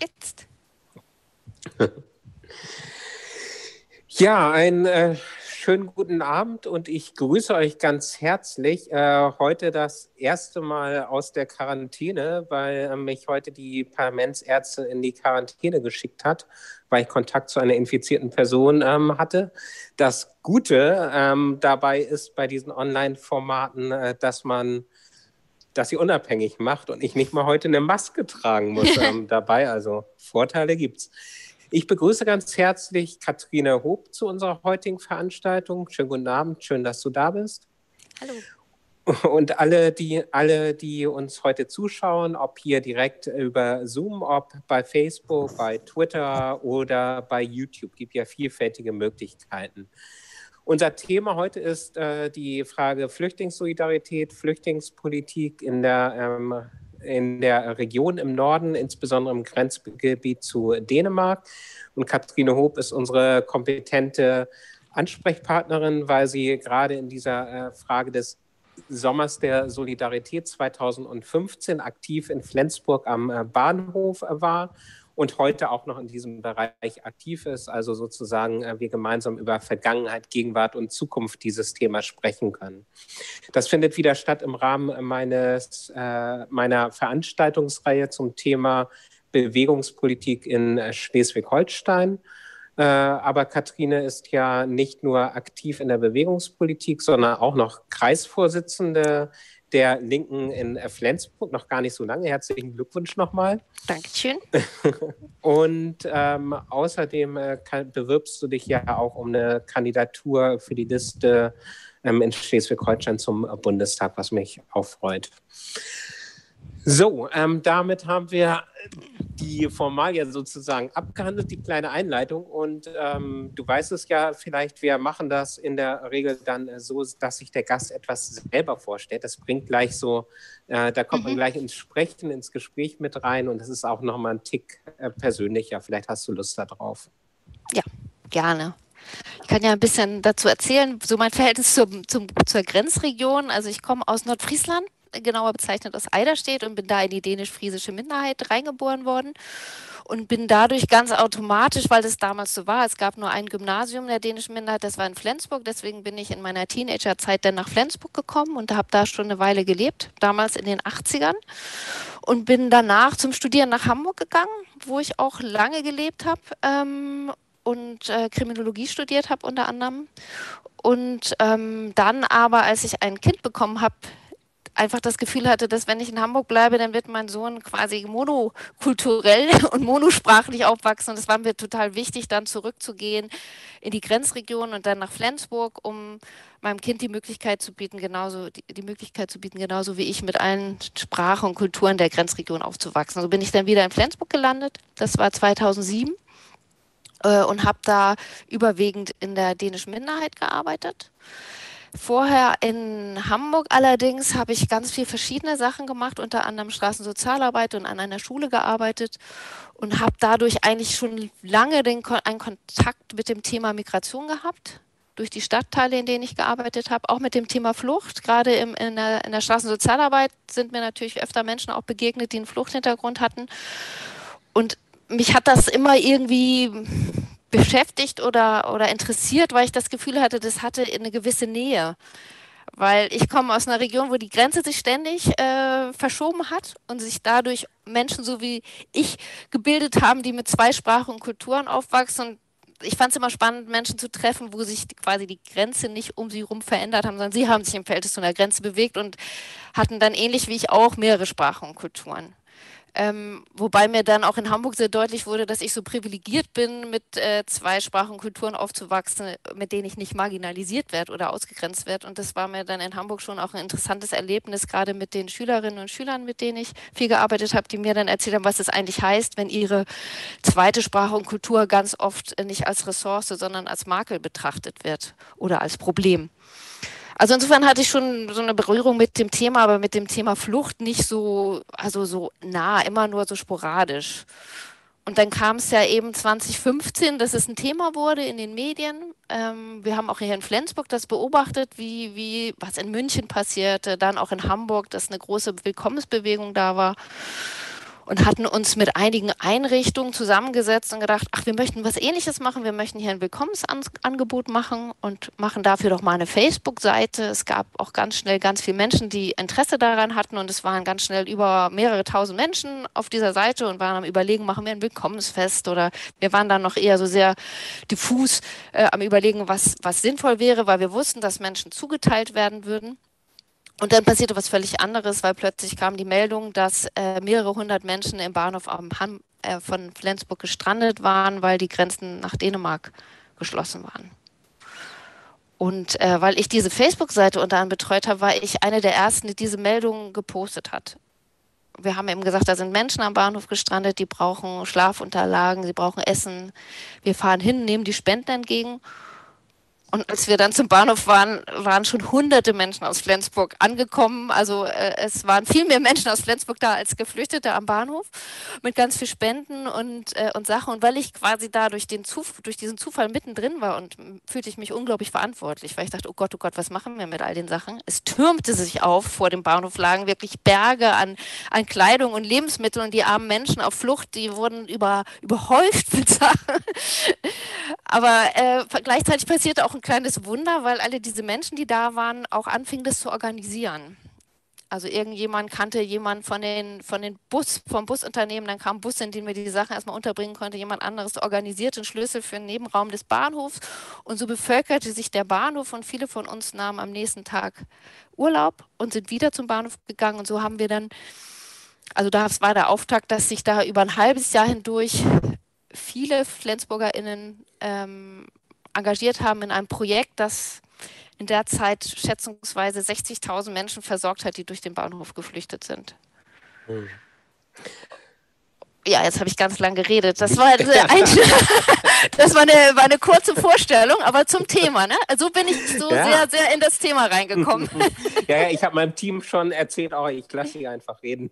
Jetzt. Ja, ein äh, schönen guten Abend und ich grüße euch ganz herzlich. Äh, heute das erste Mal aus der Quarantäne, weil äh, mich heute die Parlamentsärzte in die Quarantäne geschickt hat, weil ich Kontakt zu einer infizierten Person ähm, hatte. Das Gute ähm, dabei ist bei diesen Online-Formaten, äh, dass man dass sie unabhängig macht und ich nicht mal heute eine Maske tragen muss ähm, dabei. Also Vorteile gibt's. Ich begrüße ganz herzlich Katrine Hob zu unserer heutigen Veranstaltung. Schönen guten Abend, schön, dass du da bist. Hallo. Und alle die, alle, die uns heute zuschauen, ob hier direkt über Zoom, ob bei Facebook, bei Twitter oder bei YouTube, gibt ja vielfältige Möglichkeiten. Unser Thema heute ist äh, die Frage Flüchtlingssolidarität, Flüchtlingspolitik in der ähm, in der Region im Norden, insbesondere im Grenzgebiet zu Dänemark. Und Katrine Hob ist unsere kompetente Ansprechpartnerin, weil sie gerade in dieser äh, Frage des Sommers der Solidarität 2015 aktiv in Flensburg am äh, Bahnhof war und heute auch noch in diesem Bereich aktiv ist, also sozusagen äh, wir gemeinsam über Vergangenheit, Gegenwart und Zukunft dieses Thema sprechen können. Das findet wieder statt im Rahmen meines, äh, meiner Veranstaltungsreihe zum Thema Bewegungspolitik in äh, Schleswig-Holstein. aber Katrine ist ja nicht nur aktiv in der Bewegungspolitik, sondern auch noch Kreisvorsitzende der Linken in äh, Flensburg, noch gar nicht so lange. Herzlichen Glückwunsch nochmal. Dankeschön. Und ähm, außerdem äh, kann, bewirbst du dich ja auch um eine Kandidatur für die Liste ähm, in Schleswig-Holstein zum Bundestag, was mich auch freut. So, ähm, damit haben wir die Formalie sozusagen abgehandelt, die kleine Einleitung. Und ähm, du weißt es ja vielleicht, wir machen das in der Regel dann so, dass sich der Gast etwas selber vorstellt. Das bringt gleich so, äh, da kommt mhm. man gleich ins Sprechen, ins Gespräch mit rein und das ist auch nochmal ein Tick äh, persönlicher. Vielleicht hast du Lust darauf. Ja, gerne. Ich kann ja ein bisschen dazu erzählen, so mein Verhältnis zum, zum, zur Grenzregion. Also ich komme aus Nordfriesland genauer bezeichnet aus Eiderstedt und bin da in die dänisch-friesische Minderheit reingeboren worden und bin dadurch ganz automatisch, weil das damals so war, es gab nur ein Gymnasium der dänischen Minderheit, das war in Flensburg, deswegen bin ich in meiner Teenagerzeit dann nach Flensburg gekommen und habe da schon eine Weile gelebt, damals in den 80ern und bin danach zum Studieren nach Hamburg gegangen, wo ich auch lange gelebt habe ähm, und äh, Kriminologie studiert habe unter anderem. Und ähm, dann aber, als ich ein Kind bekommen habe, einfach das Gefühl hatte, dass wenn ich in Hamburg bleibe, dann wird mein Sohn quasi monokulturell und monosprachlich aufwachsen. Und es war mir total wichtig, dann zurückzugehen in die Grenzregion und dann nach Flensburg, um meinem Kind die Möglichkeit zu bieten, genauso die, die Möglichkeit zu bieten, genauso wie ich mit allen Sprachen und Kulturen der Grenzregion aufzuwachsen. So bin ich dann wieder in Flensburg gelandet. Das war 2007 äh, und habe da überwiegend in der dänischen Minderheit gearbeitet. Vorher in Hamburg allerdings habe ich ganz viel verschiedene Sachen gemacht, unter anderem Straßensozialarbeit und an einer Schule gearbeitet und habe dadurch eigentlich schon lange den, einen Kontakt mit dem Thema Migration gehabt durch die Stadtteile, in denen ich gearbeitet habe, auch mit dem Thema Flucht. Gerade im, in, der, in der Straßensozialarbeit sind mir natürlich öfter Menschen auch begegnet, die einen Fluchthintergrund hatten. Und mich hat das immer irgendwie beschäftigt oder, oder interessiert, weil ich das Gefühl hatte, das hatte eine gewisse Nähe. Weil ich komme aus einer Region, wo die Grenze sich ständig äh, verschoben hat und sich dadurch Menschen so wie ich gebildet haben, die mit zwei Sprachen und Kulturen aufwachsen. Und ich fand es immer spannend, Menschen zu treffen, wo sich quasi die Grenze nicht um sie herum verändert haben, sondern sie haben sich im Verhältnis zu einer Grenze bewegt und hatten dann ähnlich wie ich auch mehrere Sprachen und Kulturen. Ähm, wobei mir dann auch in Hamburg sehr deutlich wurde, dass ich so privilegiert bin, mit äh, zwei Sprachen und Kulturen aufzuwachsen, mit denen ich nicht marginalisiert werde oder ausgegrenzt werde. Und das war mir dann in Hamburg schon auch ein interessantes Erlebnis, gerade mit den Schülerinnen und Schülern, mit denen ich viel gearbeitet habe, die mir dann erzählt haben, was es eigentlich heißt, wenn ihre zweite Sprache und Kultur ganz oft nicht als Ressource, sondern als Makel betrachtet wird oder als Problem. Also insofern hatte ich schon so eine Berührung mit dem Thema, aber mit dem Thema Flucht nicht so, also so nah, immer nur so sporadisch. Und dann kam es ja eben 2015, dass es ein Thema wurde in den Medien. Ähm, wir haben auch hier in Flensburg das beobachtet, wie, wie was in München passierte, dann auch in Hamburg, dass eine große Willkommensbewegung da war. Und hatten uns mit einigen Einrichtungen zusammengesetzt und gedacht, ach, wir möchten was ähnliches machen, wir möchten hier ein Willkommensangebot machen und machen dafür doch mal eine Facebook-Seite. Es gab auch ganz schnell ganz viele Menschen, die Interesse daran hatten und es waren ganz schnell über mehrere tausend Menschen auf dieser Seite und waren am überlegen, machen wir ein Willkommensfest oder wir waren dann noch eher so sehr diffus äh, am überlegen, was, was sinnvoll wäre, weil wir wussten, dass Menschen zugeteilt werden würden. Und dann passierte was völlig anderes, weil plötzlich kam die Meldung, dass äh, mehrere hundert Menschen im Bahnhof am Han äh, von Flensburg gestrandet waren, weil die Grenzen nach Dänemark geschlossen waren. Und äh, weil ich diese Facebook-Seite unter anderem betreut habe, war ich eine der ersten, die diese Meldung gepostet hat. Wir haben eben gesagt, da sind Menschen am Bahnhof gestrandet, die brauchen Schlafunterlagen, sie brauchen Essen. Wir fahren hin, nehmen die Spenden entgegen und als wir dann zum Bahnhof waren, waren schon hunderte Menschen aus Flensburg angekommen. Also äh, es waren viel mehr Menschen aus Flensburg da als Geflüchtete am Bahnhof mit ganz viel Spenden und, äh, und Sachen. Und weil ich quasi da durch, den Zuf durch diesen Zufall mittendrin war und fühlte ich mich unglaublich verantwortlich, weil ich dachte, oh Gott, oh Gott, was machen wir mit all den Sachen? Es türmte sich auf, vor dem Bahnhof lagen wirklich Berge an, an Kleidung und Lebensmitteln und die armen Menschen auf Flucht, die wurden über, überhäuft mit Sachen. Aber äh, gleichzeitig passierte auch ein kleines Wunder, weil alle diese Menschen, die da waren, auch anfingen, das zu organisieren. Also irgendjemand kannte jemand von den, von den Bus, vom Busunternehmen, dann kam ein Bus, in dem wir die Sachen erstmal unterbringen konnten. Jemand anderes organisierte einen Schlüssel für den Nebenraum des Bahnhofs. Und so bevölkerte sich der Bahnhof und viele von uns nahmen am nächsten Tag Urlaub und sind wieder zum Bahnhof gegangen. Und so haben wir dann, also das war der Auftakt, dass sich da über ein halbes Jahr hindurch viele FlensburgerInnen ähm, engagiert haben in einem Projekt, das in der Zeit schätzungsweise 60.000 Menschen versorgt hat, die durch den Bahnhof geflüchtet sind. Hm. Ja, jetzt habe ich ganz lang geredet. Das war, ein, das war, eine, war eine kurze Vorstellung, aber zum Thema. Ne? So bin ich so ja. sehr, sehr in das Thema reingekommen. Ja, ja ich habe meinem Team schon erzählt, oh, ich lasse sie einfach reden.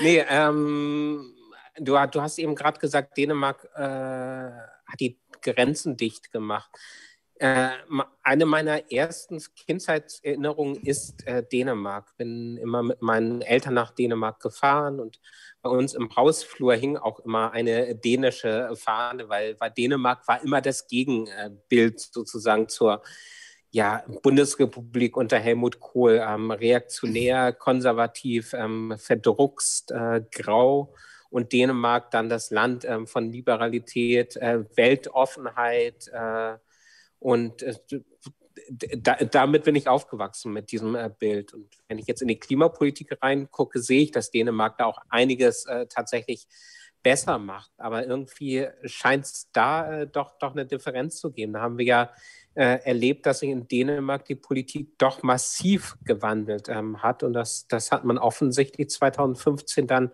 nee, ähm, du, du hast eben gerade gesagt, Dänemark äh, hat die Grenzen dicht gemacht. Äh, eine meiner ersten Kindheitserinnerungen ist äh, Dänemark. Bin immer mit meinen Eltern nach Dänemark gefahren und bei uns im Hausflur hing auch immer eine dänische Fahne, weil, weil Dänemark war immer das Gegenbild sozusagen zur ja, Bundesrepublik unter Helmut Kohl. Ähm, reaktionär, konservativ, ähm, verdruckst, äh, grau und Dänemark dann das Land ähm, von Liberalität, äh, Weltoffenheit äh, und äh, da, damit bin ich aufgewachsen mit diesem äh, Bild. Und wenn ich jetzt in die Klimapolitik reingucke, sehe ich, dass Dänemark da auch einiges äh, tatsächlich besser macht. Aber irgendwie scheint es da äh, doch, doch eine Differenz zu geben. Da haben wir ja erlebt, dass sich in Dänemark die Politik doch massiv gewandelt ähm, hat. Und das, das hat man offensichtlich 2015 dann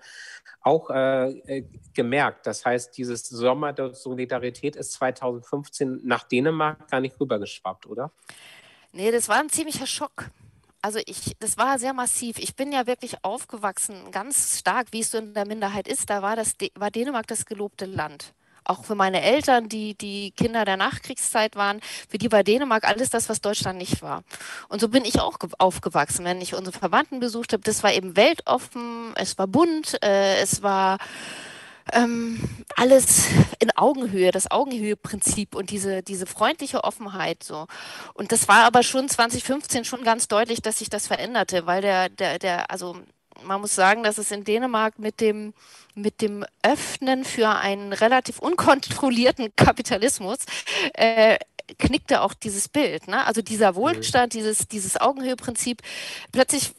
auch äh, äh, gemerkt. Das heißt, dieses Sommer der Solidarität ist 2015 nach Dänemark gar nicht rübergeschwappt, oder? Nee, das war ein ziemlicher Schock. Also ich, das war sehr massiv. Ich bin ja wirklich aufgewachsen, ganz stark, wie es so in der Minderheit ist. Da war, das, war Dänemark das gelobte Land auch für meine Eltern, die die Kinder der Nachkriegszeit waren, für die war Dänemark alles das, was Deutschland nicht war. Und so bin ich auch aufgewachsen, wenn ich unsere Verwandten besucht habe. Das war eben weltoffen, es war bunt, äh, es war ähm, alles in Augenhöhe, das Augenhöhe-Prinzip und diese, diese freundliche Offenheit so. Und das war aber schon 2015 schon ganz deutlich, dass sich das veränderte, weil der, der, der, also man muss sagen, dass es in Dänemark mit dem, mit dem Öffnen für einen relativ unkontrollierten Kapitalismus äh, knickte auch dieses Bild. Ne? Also dieser Wohlstand, mhm. dieses, dieses Augenhöheprinzip, plötzlich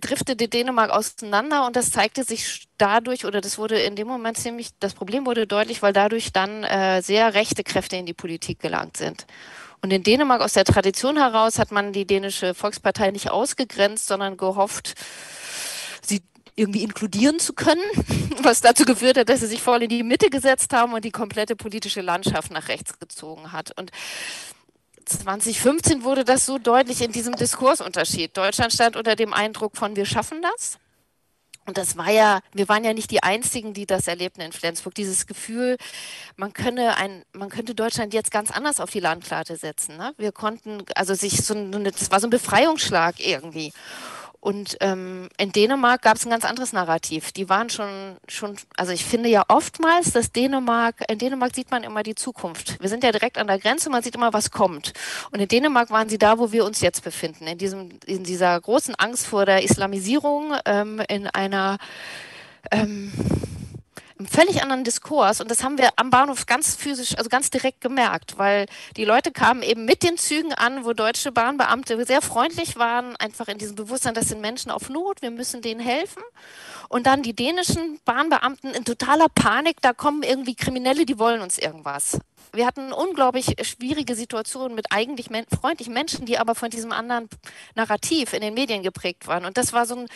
driftete Dänemark auseinander und das zeigte sich dadurch, oder das wurde in dem Moment ziemlich, das Problem wurde deutlich, weil dadurch dann äh, sehr rechte Kräfte in die Politik gelangt sind. Und in Dänemark aus der Tradition heraus hat man die dänische Volkspartei nicht ausgegrenzt, sondern gehofft, sie irgendwie inkludieren zu können, was dazu geführt hat, dass sie sich voll in die Mitte gesetzt haben und die komplette politische Landschaft nach rechts gezogen hat. Und 2015 wurde das so deutlich in diesem Diskursunterschied. Deutschland stand unter dem Eindruck von wir schaffen das. Und das war ja, wir waren ja nicht die einzigen, die das erlebten in Flensburg. Dieses Gefühl, man könne ein, man könnte Deutschland jetzt ganz anders auf die Landkarte setzen. Ne? Wir konnten, also sich so, das war so ein Befreiungsschlag irgendwie. Und ähm, in Dänemark gab es ein ganz anderes Narrativ. Die waren schon, schon, also ich finde ja oftmals, dass Dänemark, in Dänemark sieht man immer die Zukunft. Wir sind ja direkt an der Grenze, man sieht immer, was kommt. Und in Dänemark waren sie da, wo wir uns jetzt befinden, in diesem, in dieser großen Angst vor der Islamisierung, ähm, in einer ähm, einem völlig anderen Diskurs. Und das haben wir am Bahnhof ganz physisch, also ganz direkt gemerkt, weil die Leute kamen eben mit den Zügen an, wo deutsche Bahnbeamte sehr freundlich waren, einfach in diesem Bewusstsein, das sind Menschen auf Not, wir müssen denen helfen. Und dann die dänischen Bahnbeamten in totaler Panik, da kommen irgendwie Kriminelle, die wollen uns irgendwas. Wir hatten unglaublich schwierige Situationen mit eigentlich men freundlichen Menschen, die aber von diesem anderen Narrativ in den Medien geprägt waren. Und das war so ein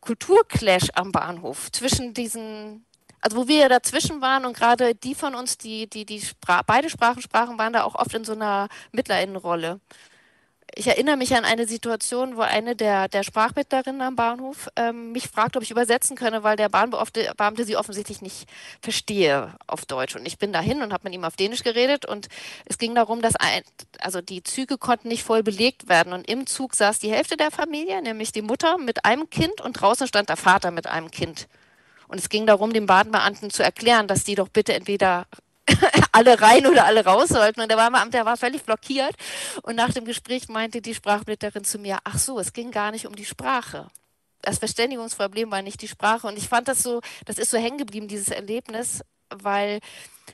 Kulturclash am Bahnhof zwischen diesen also wo wir ja dazwischen waren und gerade die von uns, die, die, die Spra beide Sprachen sprachen, waren da auch oft in so einer Mittlerinnenrolle. Ich erinnere mich an eine Situation, wo eine der, der Sprachmittlerinnen am Bahnhof ähm, mich fragt, ob ich übersetzen könne, weil der Bahnbeamte sie offensichtlich nicht verstehe auf Deutsch. Und ich bin dahin und habe mit ihm auf Dänisch geredet und es ging darum, dass ein, also die Züge konnten nicht voll belegt werden und im Zug saß die Hälfte der Familie, nämlich die Mutter mit einem Kind und draußen stand der Vater mit einem Kind. Und es ging darum, den Badenbeamten zu erklären, dass die doch bitte entweder alle rein oder alle raus sollten. Und der Bahnbeamte war völlig blockiert. Und nach dem Gespräch meinte die Sprachblitterin zu mir, ach so, es ging gar nicht um die Sprache. Das Verständigungsproblem war nicht die Sprache. Und ich fand das so, das ist so hängen geblieben, dieses Erlebnis, weil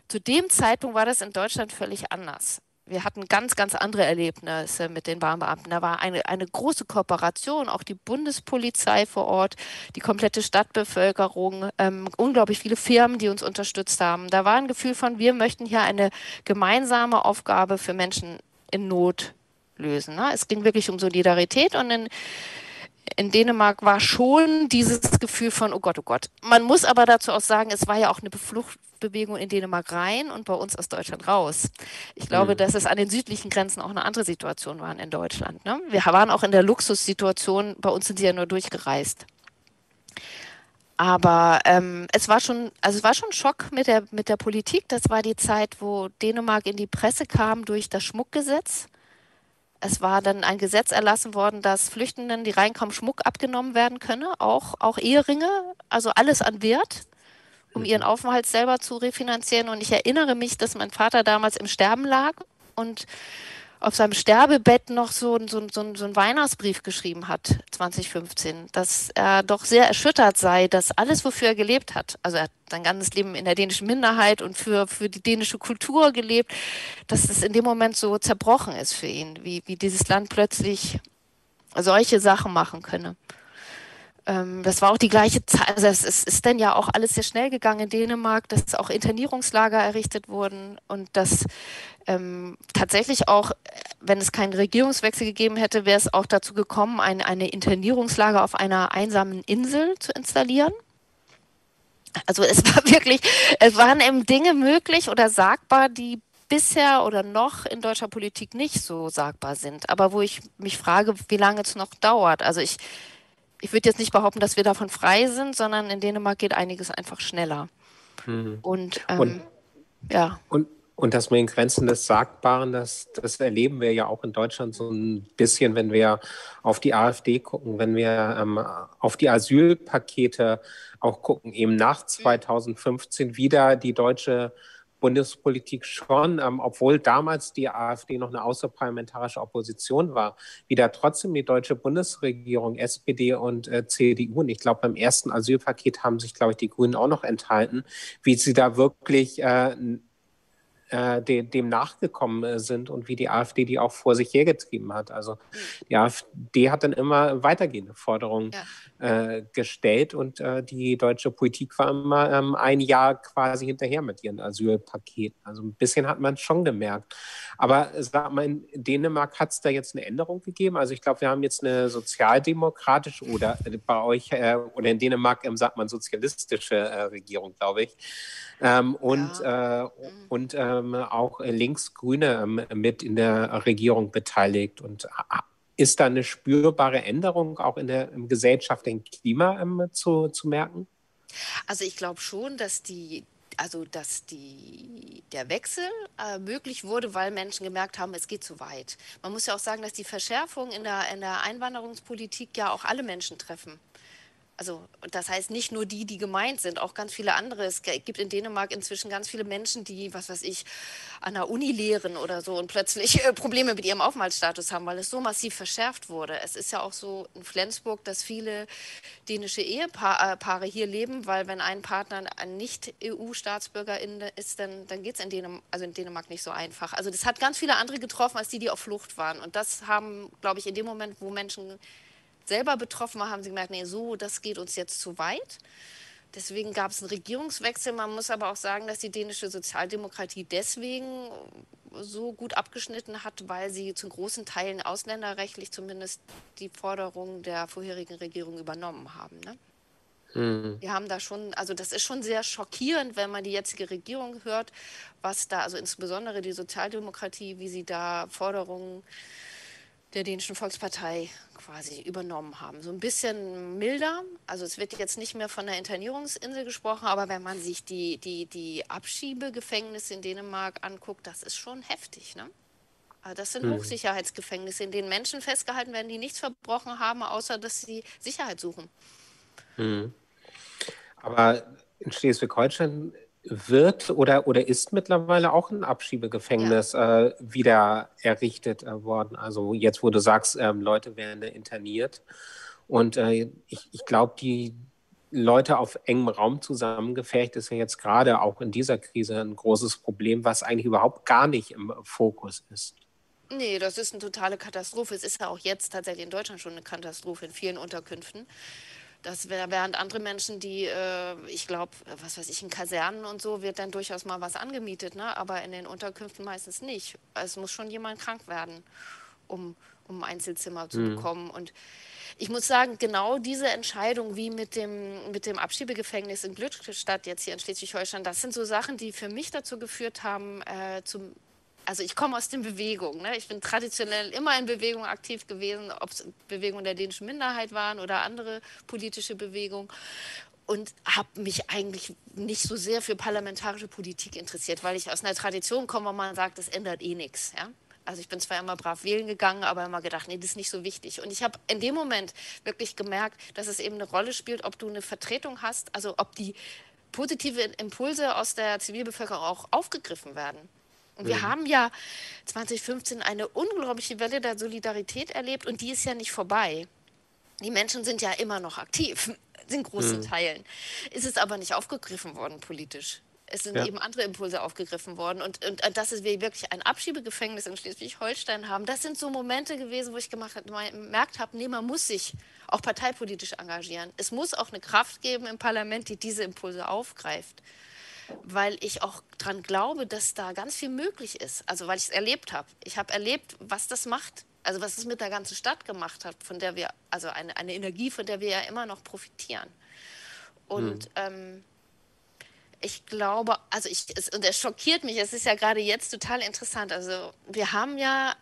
zu dem Zeitpunkt war das in Deutschland völlig anders wir hatten ganz, ganz andere Erlebnisse mit den Bahnbeamten. Da war eine, eine große Kooperation, auch die Bundespolizei vor Ort, die komplette Stadtbevölkerung, ähm, unglaublich viele Firmen, die uns unterstützt haben. Da war ein Gefühl von, wir möchten hier eine gemeinsame Aufgabe für Menschen in Not lösen. Ne? Es ging wirklich um Solidarität und in, in Dänemark war schon dieses Gefühl von, oh Gott, oh Gott. Man muss aber dazu auch sagen, es war ja auch eine Befluchtbewegung in Dänemark rein und bei uns aus Deutschland raus. Ich glaube, mhm. dass es an den südlichen Grenzen auch eine andere Situation war in Deutschland. Ne? Wir waren auch in der Luxussituation, bei uns sind sie ja nur durchgereist. Aber ähm, es war schon, also es war schon ein Schock mit der, mit der Politik. Das war die Zeit, wo Dänemark in die Presse kam durch das Schmuckgesetz. Es war dann ein Gesetz erlassen worden, dass Flüchtenden, die reinkommen, Schmuck abgenommen werden könne, auch, auch Eheringe, also alles an Wert, um ihren mhm. Aufenthalt selber zu refinanzieren. Und ich erinnere mich, dass mein Vater damals im Sterben lag und auf seinem Sterbebett noch so, so, so, so einen Weihnachtsbrief geschrieben hat, 2015, dass er doch sehr erschüttert sei, dass alles, wofür er gelebt hat, also er hat sein ganzes Leben in der dänischen Minderheit und für, für die dänische Kultur gelebt, dass es in dem Moment so zerbrochen ist für ihn, wie, wie dieses Land plötzlich solche Sachen machen könne. Ähm, das war auch die gleiche Zeit, also es ist, ist dann ja auch alles sehr schnell gegangen in Dänemark, dass auch Internierungslager errichtet wurden und dass ähm, tatsächlich auch, wenn es keinen Regierungswechsel gegeben hätte, wäre es auch dazu gekommen, ein, eine Internierungslager auf einer einsamen Insel zu installieren. Also es war wirklich, es waren eben Dinge möglich oder sagbar, die bisher oder noch in deutscher Politik nicht so sagbar sind, aber wo ich mich frage, wie lange es noch dauert. Also ich, ich würde jetzt nicht behaupten, dass wir davon frei sind, sondern in Dänemark geht einiges einfach schneller. Mhm. Und, ähm, und, ja. Und, und das mit den Grenzen des Sagbaren, das, das erleben wir ja auch in Deutschland so ein bisschen, wenn wir auf die AfD gucken, wenn wir ähm, auf die Asylpakete auch gucken, eben nach 2015 mhm. wieder die deutsche Bundespolitik schon, ähm, obwohl damals die AfD noch eine außerparlamentarische Opposition war, wieder trotzdem die deutsche Bundesregierung, SPD und äh, CDU, und ich glaube, beim ersten Asylpaket haben sich, glaube ich, die Grünen auch noch enthalten, wie sie da wirklich äh, äh, de, dem nachgekommen äh, sind und wie die AfD die auch vor sich hergetrieben hat. Also die AfD hat dann immer weitergehende Forderungen ja. äh, gestellt und äh, die deutsche Politik war immer ähm, ein Jahr quasi hinterher mit ihren Asylpaketen. Also ein bisschen hat man schon gemerkt. Aber sag mal, in Dänemark hat es da jetzt eine Änderung gegeben. Also ich glaube, wir haben jetzt eine sozialdemokratische oder äh, bei euch äh, oder in Dänemark ähm, sagt man sozialistische Regierung, glaube ich. Ähm, und ja. Mhm. und auch Linksgrüne ähm, mit in der Regierung beteiligt. Und äh, ist da eine spürbare Änderung auch in der, gesellschaftlichen Klima ähm, zu, zu merken? Also ich glaube schon, dass die also dass die, der Wechsel äh, möglich wurde, weil Menschen gemerkt haben, es geht zu weit. Man muss ja auch sagen, dass die Verschärfung in der, in der Einwanderungspolitik ja auch alle Menschen treffen. Also das heißt nicht nur die, die gemeint sind, auch ganz viele andere. Es gibt in Dänemark inzwischen ganz viele Menschen, die, was weiß ich, an der Uni lehren oder so und plötzlich äh, Probleme mit ihrem Aufenthaltsstatus haben, weil es so massiv verschärft wurde. Es ist ja auch so in Flensburg, dass viele dänische Ehepaare hier leben, weil wenn ein Partner ein Nicht-EU-Staatsbürger ist, dann, dann geht es in, Dänem also in Dänemark nicht so einfach. Also das hat ganz viele andere getroffen, als die, die auf Flucht waren. Und das haben, glaube ich, in dem Moment, wo Menschen selber betroffen war, haben sie gemerkt, nee, so, das geht uns jetzt zu weit. Deswegen gab es einen Regierungswechsel. Man muss aber auch sagen, dass die dänische Sozialdemokratie deswegen so gut abgeschnitten hat, weil sie zu großen Teilen ausländerrechtlich zumindest die Forderungen der vorherigen Regierung übernommen haben. Ne? Mhm. Wir haben da schon, also das ist schon sehr schockierend, wenn man die jetzige Regierung hört, was da, also insbesondere die Sozialdemokratie, wie sie da Forderungen der dänischen Volkspartei quasi übernommen haben. So ein bisschen milder. Also es wird jetzt nicht mehr von der Internierungsinsel gesprochen, aber wenn man sich die, die, die Abschiebegefängnisse in Dänemark anguckt, das ist schon heftig. Ne? Also das sind hm. Hochsicherheitsgefängnisse, in denen Menschen festgehalten werden, die nichts verbrochen haben, außer dass sie Sicherheit suchen. Hm. Aber in Schleswig-Holstein wird oder, oder ist mittlerweile auch ein Abschiebegefängnis ja. äh, wieder errichtet äh, worden. Also jetzt, wo du sagst, ähm, Leute werden interniert. Und äh, ich, ich glaube, die Leute auf engem Raum zusammengefärcht ist ja jetzt gerade auch in dieser Krise ein großes Problem, was eigentlich überhaupt gar nicht im Fokus ist. Nee, das ist eine totale Katastrophe. Es ist ja auch jetzt tatsächlich in Deutschland schon eine Katastrophe in vielen Unterkünften. Das wär, während andere Menschen, die, äh, ich glaube, was weiß ich, in Kasernen und so, wird dann durchaus mal was angemietet, ne? aber in den Unterkünften meistens nicht. Es muss schon jemand krank werden, um, um ein Einzelzimmer zu mhm. bekommen. Und ich muss sagen, genau diese Entscheidung, wie mit dem, mit dem Abschiebegefängnis in Glückstadt jetzt hier in Schleswig-Holstein, das sind so Sachen, die für mich dazu geführt haben, äh, zum also ich komme aus den Bewegungen. Ne? Ich bin traditionell immer in Bewegung aktiv gewesen, ob es Bewegungen der dänischen Minderheit waren oder andere politische Bewegungen. Und habe mich eigentlich nicht so sehr für parlamentarische Politik interessiert, weil ich aus einer Tradition komme, wo man sagt, das ändert eh nichts. Ja? Also ich bin zwar immer brav wählen gegangen, aber immer gedacht, nee, das ist nicht so wichtig. Und ich habe in dem Moment wirklich gemerkt, dass es eben eine Rolle spielt, ob du eine Vertretung hast, also ob die positive Impulse aus der Zivilbevölkerung auch aufgegriffen werden. Und wir mhm. haben ja 2015 eine unglaubliche Welle der Solidarität erlebt und die ist ja nicht vorbei. Die Menschen sind ja immer noch aktiv, in großen mhm. Teilen. Ist es aber nicht aufgegriffen worden politisch. Es sind ja. eben andere Impulse aufgegriffen worden. Und, und, und dass wir wirklich ein Abschiebegefängnis in Schleswig-Holstein haben, das sind so Momente gewesen, wo ich gemacht, gemerkt habe, nee, man muss sich auch parteipolitisch engagieren. Es muss auch eine Kraft geben im Parlament, die diese Impulse aufgreift weil ich auch daran glaube, dass da ganz viel möglich ist. Also weil ich es erlebt habe. Ich habe erlebt, was das macht. Also was es mit der ganzen Stadt gemacht hat, von der wir, also eine, eine Energie, von der wir ja immer noch profitieren. Und hm. ähm, ich glaube, also ich, es, und es schockiert mich, es ist ja gerade jetzt total interessant. Also wir haben ja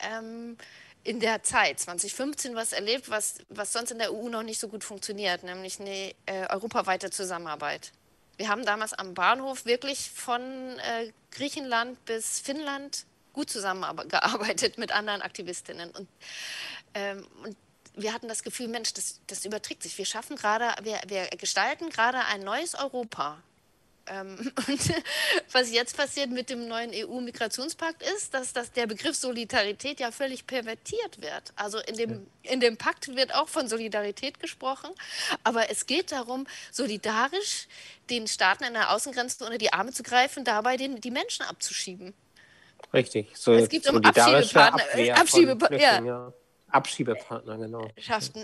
ähm, in der Zeit 2015 was erlebt, was, was sonst in der EU noch nicht so gut funktioniert, nämlich eine äh, europaweite Zusammenarbeit. Wir haben damals am Bahnhof wirklich von äh, Griechenland bis Finnland gut zusammengearbeitet mit anderen Aktivistinnen. Und, ähm, und wir hatten das Gefühl, Mensch, das, das überträgt sich. Wir schaffen gerade, wir, wir gestalten gerade ein neues Europa. Ähm, und was jetzt passiert mit dem neuen EU-Migrationspakt ist, dass, dass der Begriff Solidarität ja völlig pervertiert wird. Also in dem, in dem Pakt wird auch von Solidarität gesprochen, aber es geht darum, solidarisch den Staaten an der Außengrenze unter die Arme zu greifen, dabei den, die Menschen abzuschieben. Richtig. So es gibt um Abschiebepartner, Abschiebe, ja. Abschiebepartner, genau.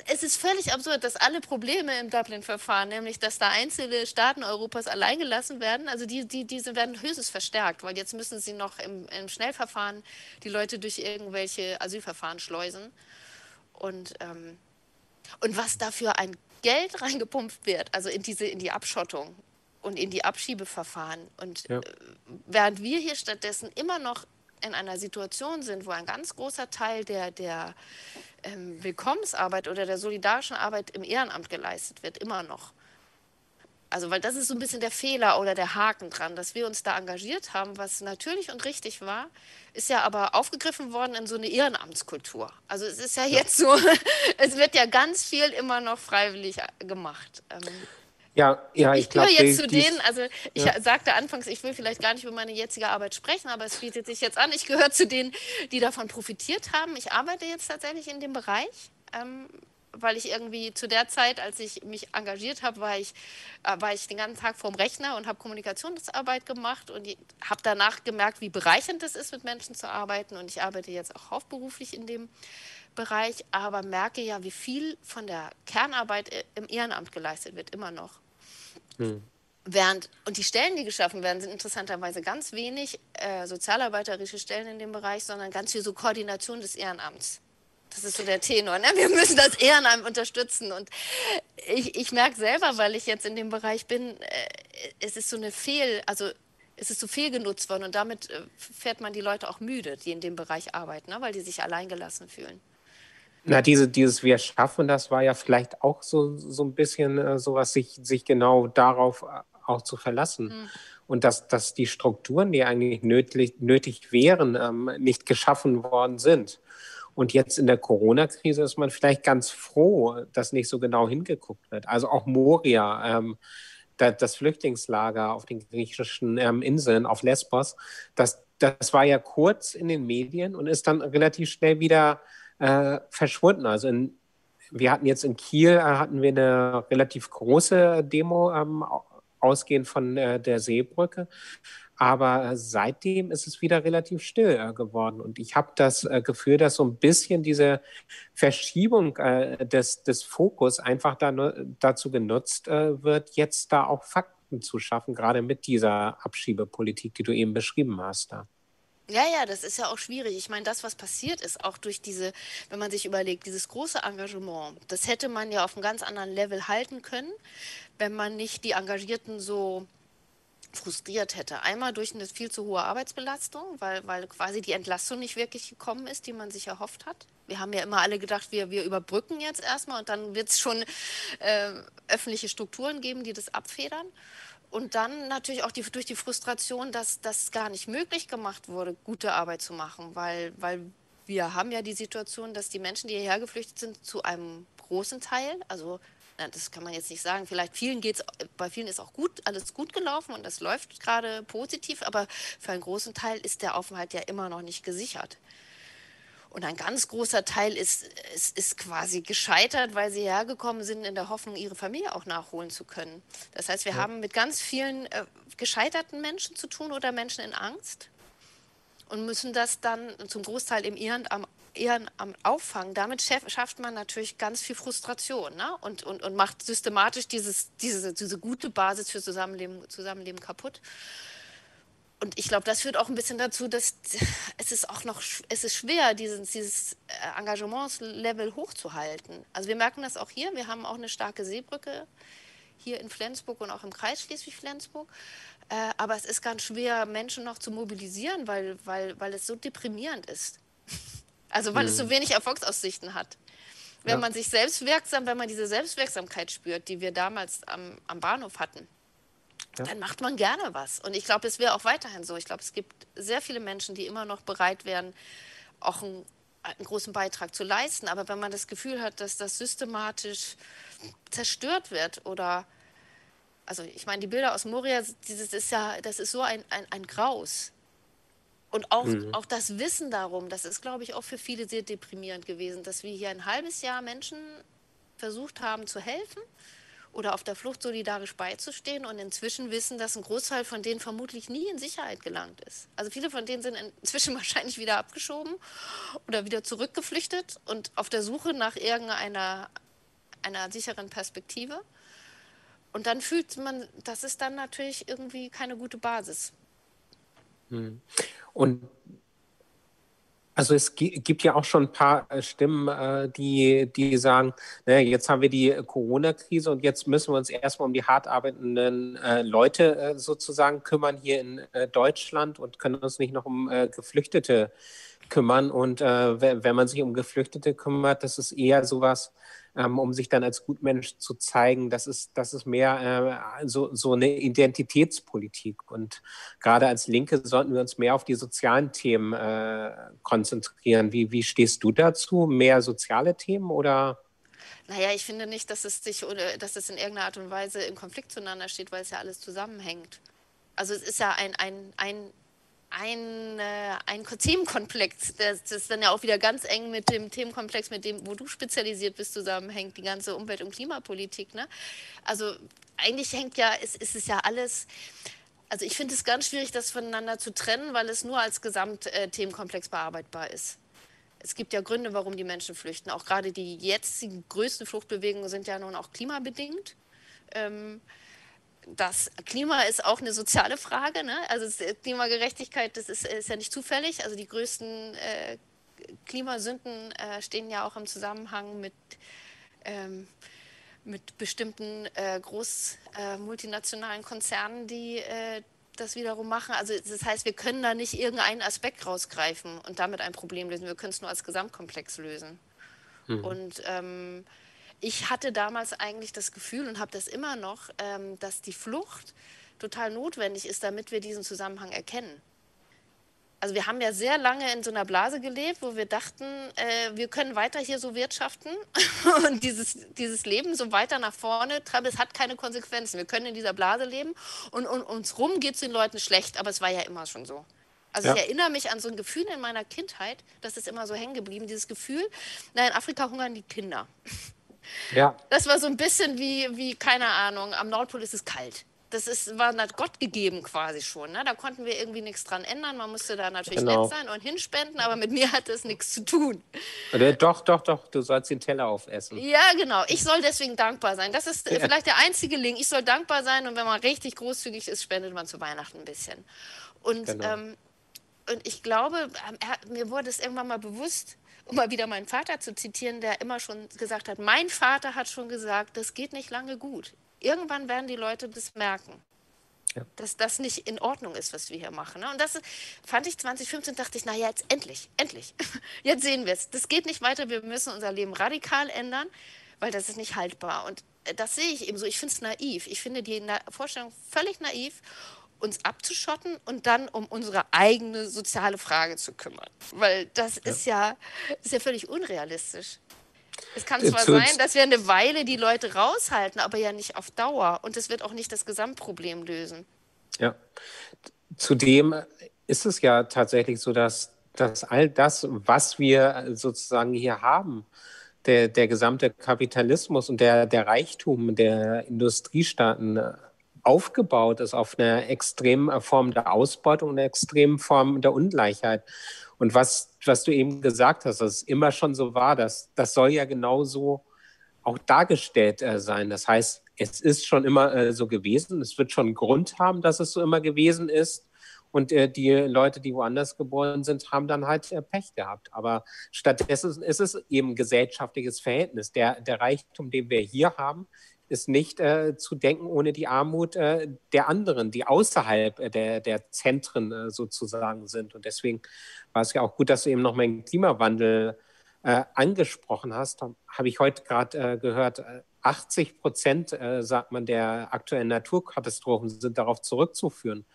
Es ist völlig absurd, dass alle Probleme im Dublin-Verfahren, nämlich dass da einzelne Staaten Europas allein gelassen werden, also die, die, diese werden höchstens verstärkt, weil jetzt müssen sie noch im, im Schnellverfahren die Leute durch irgendwelche Asylverfahren schleusen. Und, ähm, und was dafür ein Geld reingepumpt wird, also in diese, in die Abschottung und in die Abschiebeverfahren. Und ja. Äh, während wir hier stattdessen immer noch in einer Situation sind, wo ein ganz großer Teil der, der ähm, Willkommensarbeit oder der solidarischen Arbeit im Ehrenamt geleistet wird, immer noch. Also, weil das ist so ein bisschen der Fehler oder der Haken dran, dass wir uns da engagiert haben, was natürlich und richtig war, ist ja aber aufgegriffen worden in so eine Ehrenamtskultur. Also es ist ja jetzt so, es wird ja ganz viel immer noch freiwillig äh, gemacht. Ähm, ja, ja, ich, ich gehöre jetzt zu denen, also ich ja. sagte anfangs, ich will vielleicht gar nicht über meine jetzige Arbeit sprechen, aber es bietet sich jetzt an. Ich gehöre zu denen, die davon profitiert haben. Ich arbeite jetzt tatsächlich in dem Bereich. Ähm, weil ich irgendwie zu der Zeit, als ich mich engagiert habe, war ich, äh, war ich den ganzen Tag vorm Rechner und habe Kommunikationsarbeit gemacht und habe danach gemerkt, wie bereichernd es ist, mit Menschen zu arbeiten. Und ich arbeite jetzt auch hauptberuflich in dem Bereich, aber merke ja, wie viel von der Kernarbeit im Ehrenamt geleistet wird, immer noch. Hm. Während, und die Stellen, die geschaffen werden, sind interessanterweise ganz wenig äh, sozialarbeiterische Stellen in dem Bereich, sondern ganz viel so Koordination des Ehrenamts. Das ist so der Tenor. Ne? Wir müssen das Ehrenamt unterstützen. Und ich, ich merke selber, weil ich jetzt in dem Bereich bin, äh, es ist so eine Fehl, also es ist so viel genutzt worden und damit äh, fährt man die Leute auch müde, die in dem Bereich arbeiten, ne? weil die sich alleingelassen fühlen. Na, diese, dieses Wir schaffen, das war ja vielleicht auch so, so ein bisschen äh, sowas, sich, sich genau darauf äh, auch zu verlassen. Mhm. Und dass, dass die Strukturen, die eigentlich nötig, nötig wären, ähm, nicht geschaffen worden sind. Und jetzt in der Corona-Krise ist man vielleicht ganz froh, dass nicht so genau hingeguckt wird. Also auch Moria, ähm, das Flüchtlingslager auf den griechischen ähm, Inseln, auf Lesbos, das, das war ja kurz in den Medien und ist dann relativ schnell wieder äh, verschwunden. Also in, wir hatten jetzt in Kiel äh, hatten wir eine relativ große Demo ähm, ausgehend von äh, der Seebrücke. Aber seitdem ist es wieder relativ still äh, geworden. Und ich habe das äh, Gefühl, dass so ein bisschen diese Verschiebung äh, des, des Fokus einfach da, dazu genutzt äh, wird, jetzt da auch Fakten zu schaffen, gerade mit dieser Abschiebepolitik, die du eben beschrieben hast. Da. Ja, ja, das ist ja auch schwierig. Ich meine, das, was passiert ist, auch durch diese, wenn man sich überlegt, dieses große Engagement, das hätte man ja auf einem ganz anderen Level halten können, wenn man nicht die Engagierten so frustriert hätte. Einmal durch eine viel zu hohe Arbeitsbelastung, weil, weil quasi die Entlastung nicht wirklich gekommen ist, die man sich erhofft hat. Wir haben ja immer alle gedacht, wir, wir überbrücken jetzt erstmal und dann wird es schon äh, öffentliche Strukturen geben, die das abfedern. Und dann natürlich auch die, durch die Frustration, dass das gar nicht möglich gemacht wurde, gute Arbeit zu machen, weil, weil wir haben ja die Situation, dass die Menschen, die hierher geflüchtet sind, zu einem großen Teil, also das kann man jetzt nicht sagen, vielleicht vielen geht's, bei vielen ist auch gut, alles gut gelaufen und das läuft gerade positiv, aber für einen großen Teil ist der Aufenthalt ja immer noch nicht gesichert. Und ein ganz großer Teil ist, ist, ist quasi gescheitert, weil sie hergekommen sind in der Hoffnung, ihre Familie auch nachholen zu können. Das heißt, wir ja. haben mit ganz vielen äh, gescheiterten Menschen zu tun oder Menschen in Angst und müssen das dann zum Großteil im Ehrenamt, Ehrenamt auffangen. Damit schafft man natürlich ganz viel Frustration ne? und, und, und macht systematisch dieses, diese, diese gute Basis für Zusammenleben, Zusammenleben kaputt und ich glaube, das führt auch ein bisschen dazu, dass es ist auch noch, es ist schwer, dieses, dieses äh, Engagementslevel hochzuhalten. Also wir merken das auch hier. Wir haben auch eine starke Seebrücke hier in Flensburg und auch im Kreis Schleswig-Flensburg. Äh, aber es ist ganz schwer, Menschen noch zu mobilisieren, weil, weil, weil es so deprimierend ist. Also weil mhm. es so mhm. wenig Erfolgsaussichten hat. Wenn ja. man sich selbstwirksam, wenn man diese Selbstwirksamkeit spürt, die wir damals am, am Bahnhof hatten, ja. dann macht man gerne was. Und ich glaube, es wäre auch weiterhin so. Ich glaube, es gibt sehr viele Menschen, die immer noch bereit wären, auch einen, einen, großen Beitrag zu leisten. Aber wenn man das Gefühl hat, dass das systematisch zerstört wird oder also ich meine, die Bilder aus Moria, dieses ist ja, das ist so ein, ein, ein Graus. Und auch, mhm. auch das Wissen darum, das ist, glaube ich, auch für viele sehr deprimierend gewesen, dass wir hier ein halbes Jahr Menschen versucht haben zu helfen oder auf der Flucht solidarisch beizustehen und inzwischen wissen, dass ein Großteil von denen vermutlich nie in Sicherheit gelangt ist. Also viele von denen sind inzwischen wahrscheinlich wieder abgeschoben oder wieder zurückgeflüchtet und auf der Suche nach irgendeiner einer sicheren Perspektive. Und dann fühlt man, das ist dann natürlich irgendwie keine gute Basis. Hm. Und also es gibt ja auch schon ein paar äh, Stimmen, äh, die, die sagen, naja, jetzt haben wir die Corona-Krise und jetzt müssen wir uns erstmal um die hart arbeitenden äh, Leute sozusagen kümmern hier in Deutschland und können uns nicht noch um Geflüchtete kümmern. Und äh, wenn man sich um Geflüchtete kümmert, das ist eher sowas, ähm, um sich dann als Gutmensch zu zeigen. Das ist, das ist mehr äh, so, so eine Identitätspolitik. Und gerade als Linke sollten wir uns mehr auf die sozialen Themen äh, konzentrieren. Wie, wie stehst du dazu? Mehr soziale Themen oder? Naja, ich finde nicht, dass es sich dass es in irgendeiner Art und Weise im Konflikt zueinander steht, weil es ja alles zusammenhängt. Also es ist ja ein, ein, ein ein, äh, ein Themenkomplex, das, das dann ja auch wieder ganz eng mit dem Themenkomplex, mit dem, wo du spezialisiert bist, zusammenhängt, die ganze Umwelt- und Klimapolitik. Ne? Also eigentlich hängt ja, ist, ist es ja alles, also ich finde es ganz schwierig, das voneinander zu trennen, weil es nur als Gesamtthemenkomplex bearbeitbar ist. Es gibt ja Gründe, warum die Menschen flüchten. Auch gerade die jetzigen größten Fluchtbewegungen sind ja nun auch klimabedingt. Ähm, das Klima ist auch eine soziale Frage. Ne? Also Klimagerechtigkeit, das ist, ist, ja nicht zufällig. Also die größten äh, Klimasünden äh, stehen ja auch im Zusammenhang mit, ähm, mit bestimmten äh, groß äh, multinationalen Konzernen, die äh, das wiederum machen. Also das heißt, wir können da nicht irgendeinen Aspekt rausgreifen und damit ein Problem lösen. Wir können es nur als Gesamtkomplex lösen. Mhm. Und ähm, ich hatte damals eigentlich das Gefühl und habe das immer noch, ähm, dass die Flucht total notwendig ist, damit wir diesen Zusammenhang erkennen. Also wir haben ja sehr lange in so einer Blase gelebt, wo wir dachten, äh, wir können weiter hier so wirtschaften und dieses, dieses Leben so weiter nach vorne treiben. Es hat keine Konsequenzen. Wir können in dieser Blase leben und, und uns rum geht es den Leuten schlecht, aber es war ja immer schon so. Also ja. ich erinnere mich an so ein Gefühl in meiner Kindheit, das ist immer so hängen geblieben, dieses Gefühl, na, in Afrika hungern die Kinder. Ja. Das war so ein bisschen wie, wie, keine Ahnung, am Nordpol ist es kalt. Das ist, war Gott gegeben quasi schon. Ne? Da konnten wir irgendwie nichts dran ändern. Man musste da natürlich genau. nett sein und hinspenden, aber mit mir hat das nichts zu tun. Doch, doch, doch, du sollst den Teller aufessen. Ja, genau. Ich soll deswegen dankbar sein. Das ist ja. vielleicht der einzige Link. Ich soll dankbar sein und wenn man richtig großzügig ist, spendet man zu Weihnachten ein bisschen. Und, genau. ähm, und ich glaube, ähm, mir wurde es irgendwann mal bewusst, um mal wieder meinen Vater zu zitieren, der immer schon gesagt hat, mein Vater hat schon gesagt, das geht nicht lange gut. Irgendwann werden die Leute das merken. Ja. Dass das nicht in Ordnung ist, was wir hier machen. Ne? Und das fand ich 2015, dachte ich, naja, jetzt endlich, endlich. Jetzt sehen wir es. Das geht nicht weiter, wir müssen unser Leben radikal ändern, weil das ist nicht haltbar. Und äh, das sehe ich eben so. Ich finde es naiv. Ich finde die Vorstellung völlig naiv uns abzuschotten und dann um unsere eigene soziale Frage zu kümmern. Weil das ja. ist ja, ist ja völlig unrealistisch. Es kann zwar sein, dass wir eine Weile die Leute raushalten, aber ja nicht auf Dauer. Und es wird auch nicht das Gesamtproblem lösen. Ja. Zudem ist es ja tatsächlich so, dass, dass all das, was wir sozusagen hier haben, der, der gesamte Kapitalismus und der, der Reichtum der Industriestaaten aufgebaut ist auf einer extremen Form der Ausbeutung einer extremen Form der Ungleichheit. Und was, was du eben gesagt hast, dass es immer schon so war, dass, das soll ja genauso auch dargestellt äh, sein. Das heißt, es ist schon immer äh, so gewesen. Es wird schon Grund haben, dass es so immer gewesen ist. Und äh, die Leute, die woanders geboren sind, haben dann halt äh, Pech gehabt. Aber stattdessen ist es eben gesellschaftliches Verhältnis. Der, der Reichtum, den wir hier haben, ist nicht äh, zu denken ohne die Armut äh, der anderen, die außerhalb äh, der, der Zentren äh, sozusagen sind. Und deswegen war es ja auch gut, dass du eben noch mal den Klimawandel äh, angesprochen hast. Habe ich heute gerade äh, gehört, 80 Prozent, sagt man, der aktuellen Naturkatastrophen sind darauf zurückzuführen.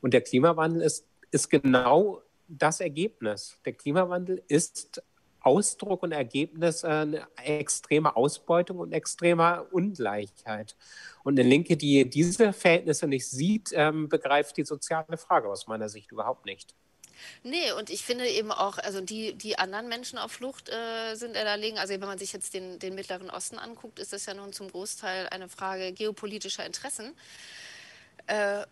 Und der Klimawandel ist, ist genau das Ergebnis. Der Klimawandel ist Ausdruck und Ergebnis äh, eine extreme Ausbeutung und extremer Ungleichheit. Und eine Linke, die diese Verhältnisse nicht sieht, ähm, begreift die soziale Frage aus meiner Sicht überhaupt nicht. Nee, und ich finde eben auch, also die, die anderen Menschen auf Flucht äh, sind erlegen. Also wenn man sich jetzt den, den Mittleren Osten anguckt, ist das ja nun zum Großteil eine Frage geopolitischer Interessen. Äh,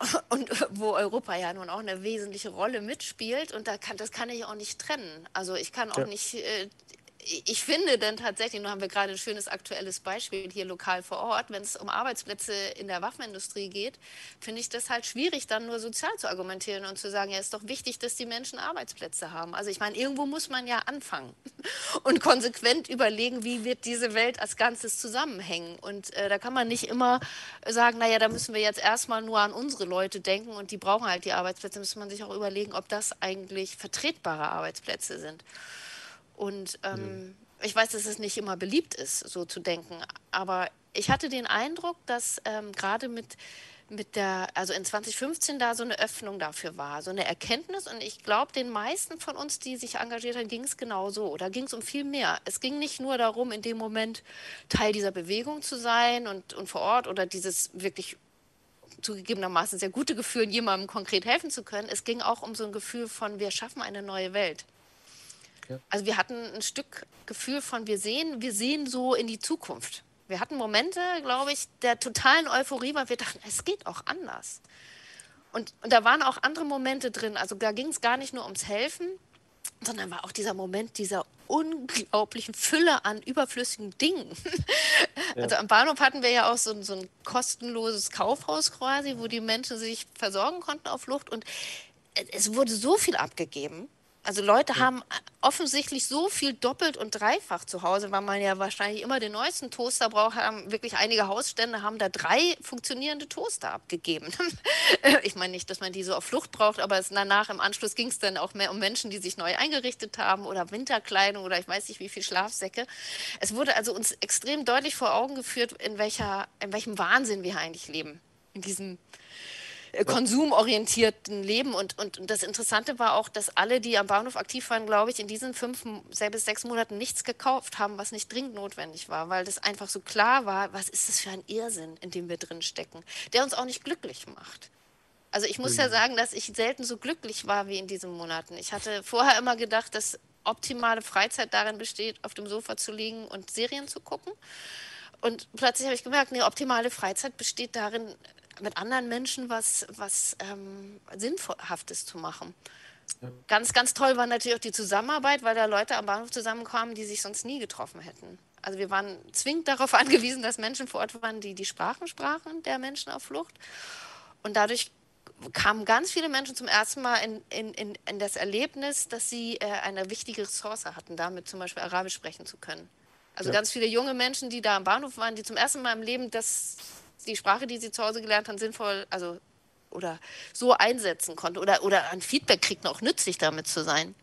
und wo Europa ja nun auch eine wesentliche Rolle mitspielt und da kann, das kann ich auch nicht trennen. Also ich kann auch ja. nicht, äh, ich finde dann tatsächlich, nun haben wir gerade ein schönes aktuelles Beispiel hier lokal vor Ort, wenn es um Arbeitsplätze in der Waffenindustrie geht, finde ich das halt schwierig, dann nur sozial zu argumentieren und zu sagen, ja, ist doch wichtig, dass die Menschen Arbeitsplätze haben. Also ich meine, irgendwo muss man ja anfangen und konsequent überlegen, wie wird diese Welt als Ganzes zusammenhängen. Und äh, da kann man nicht immer sagen, naja, da müssen wir jetzt erstmal nur an unsere Leute denken und die brauchen halt die Arbeitsplätze. Da muss man sich auch überlegen, ob das eigentlich vertretbare Arbeitsplätze sind. Und ähm, mhm. ich weiß, dass es nicht immer beliebt ist, so zu denken, aber ich hatte den Eindruck, dass ähm, gerade mit, mit der, also in 2015 da so eine Öffnung dafür war, so eine Erkenntnis. Und ich glaube, den meisten von uns, die sich engagiert haben, ging es genau so. Da ging es um viel mehr. Es ging nicht nur darum, in dem Moment Teil dieser Bewegung zu sein und, und vor Ort oder dieses wirklich zugegebenermaßen sehr gute Gefühl, jemandem konkret helfen zu können. Es ging auch um so ein Gefühl von, wir schaffen eine neue Welt. Also wir hatten ein Stück Gefühl von, wir sehen, wir sehen so in die Zukunft. Wir hatten Momente, glaube ich, der totalen Euphorie, weil wir dachten, es geht auch anders. Und, und da waren auch andere Momente drin. Also da ging es gar nicht nur ums Helfen, sondern war auch dieser Moment dieser unglaublichen Fülle an überflüssigen Dingen. Ja. Also am Bahnhof hatten wir ja auch so, so, ein kostenloses Kaufhaus quasi, wo die Menschen sich versorgen konnten auf Flucht. Und es wurde so viel abgegeben. Also Leute ja. haben offensichtlich so viel doppelt und dreifach zu Hause, weil man ja wahrscheinlich immer den neuesten Toaster braucht. Haben wirklich einige Hausstände haben da drei funktionierende Toaster abgegeben. ich meine nicht, dass man die so auf Flucht braucht, aber es, danach im Anschluss ging es dann auch mehr um Menschen, die sich neu eingerichtet haben oder Winterkleidung oder ich weiß nicht wie viel Schlafsäcke. Es wurde also uns extrem deutlich vor Augen geführt, in welcher, in welchem Wahnsinn wir eigentlich leben in diesem äh, konsumorientierten Leben. Und, und, das Interessante war auch, dass alle, die am Bahnhof aktiv waren, glaube ich, in diesen fünf bis sechs Monaten nichts gekauft haben, was nicht dringend notwendig war, weil das einfach so klar war, was ist das für ein Irrsinn, in dem wir drin stecken, der uns auch nicht glücklich macht. Also ich muss ja sagen, dass ich selten so glücklich war wie in diesen Monaten. Ich hatte vorher immer gedacht, dass optimale Freizeit darin besteht, auf dem Sofa zu liegen und Serien zu gucken. Und plötzlich habe ich gemerkt, nee, optimale Freizeit besteht darin, mit anderen Menschen was, was ähm, Sinnhaftes zu machen. Ja. Ganz, ganz toll war natürlich auch die Zusammenarbeit, weil da Leute am Bahnhof zusammenkamen, die sich sonst nie getroffen hätten. Also wir waren zwingend darauf angewiesen, dass Menschen vor Ort waren, die die Sprachen sprachen der Menschen auf Flucht. Und dadurch kamen ganz viele Menschen zum ersten Mal in, in, in, in das Erlebnis, dass sie äh, eine wichtige Ressource hatten, damit zum Beispiel Arabisch sprechen zu können. Also ja. ganz viele junge Menschen, die da am Bahnhof waren, die zum ersten Mal im Leben das die Sprache, die sie zu Hause gelernt haben, sinnvoll, also oder so einsetzen konnte oder, oder ein Feedback kriegt, auch nützlich damit zu sein.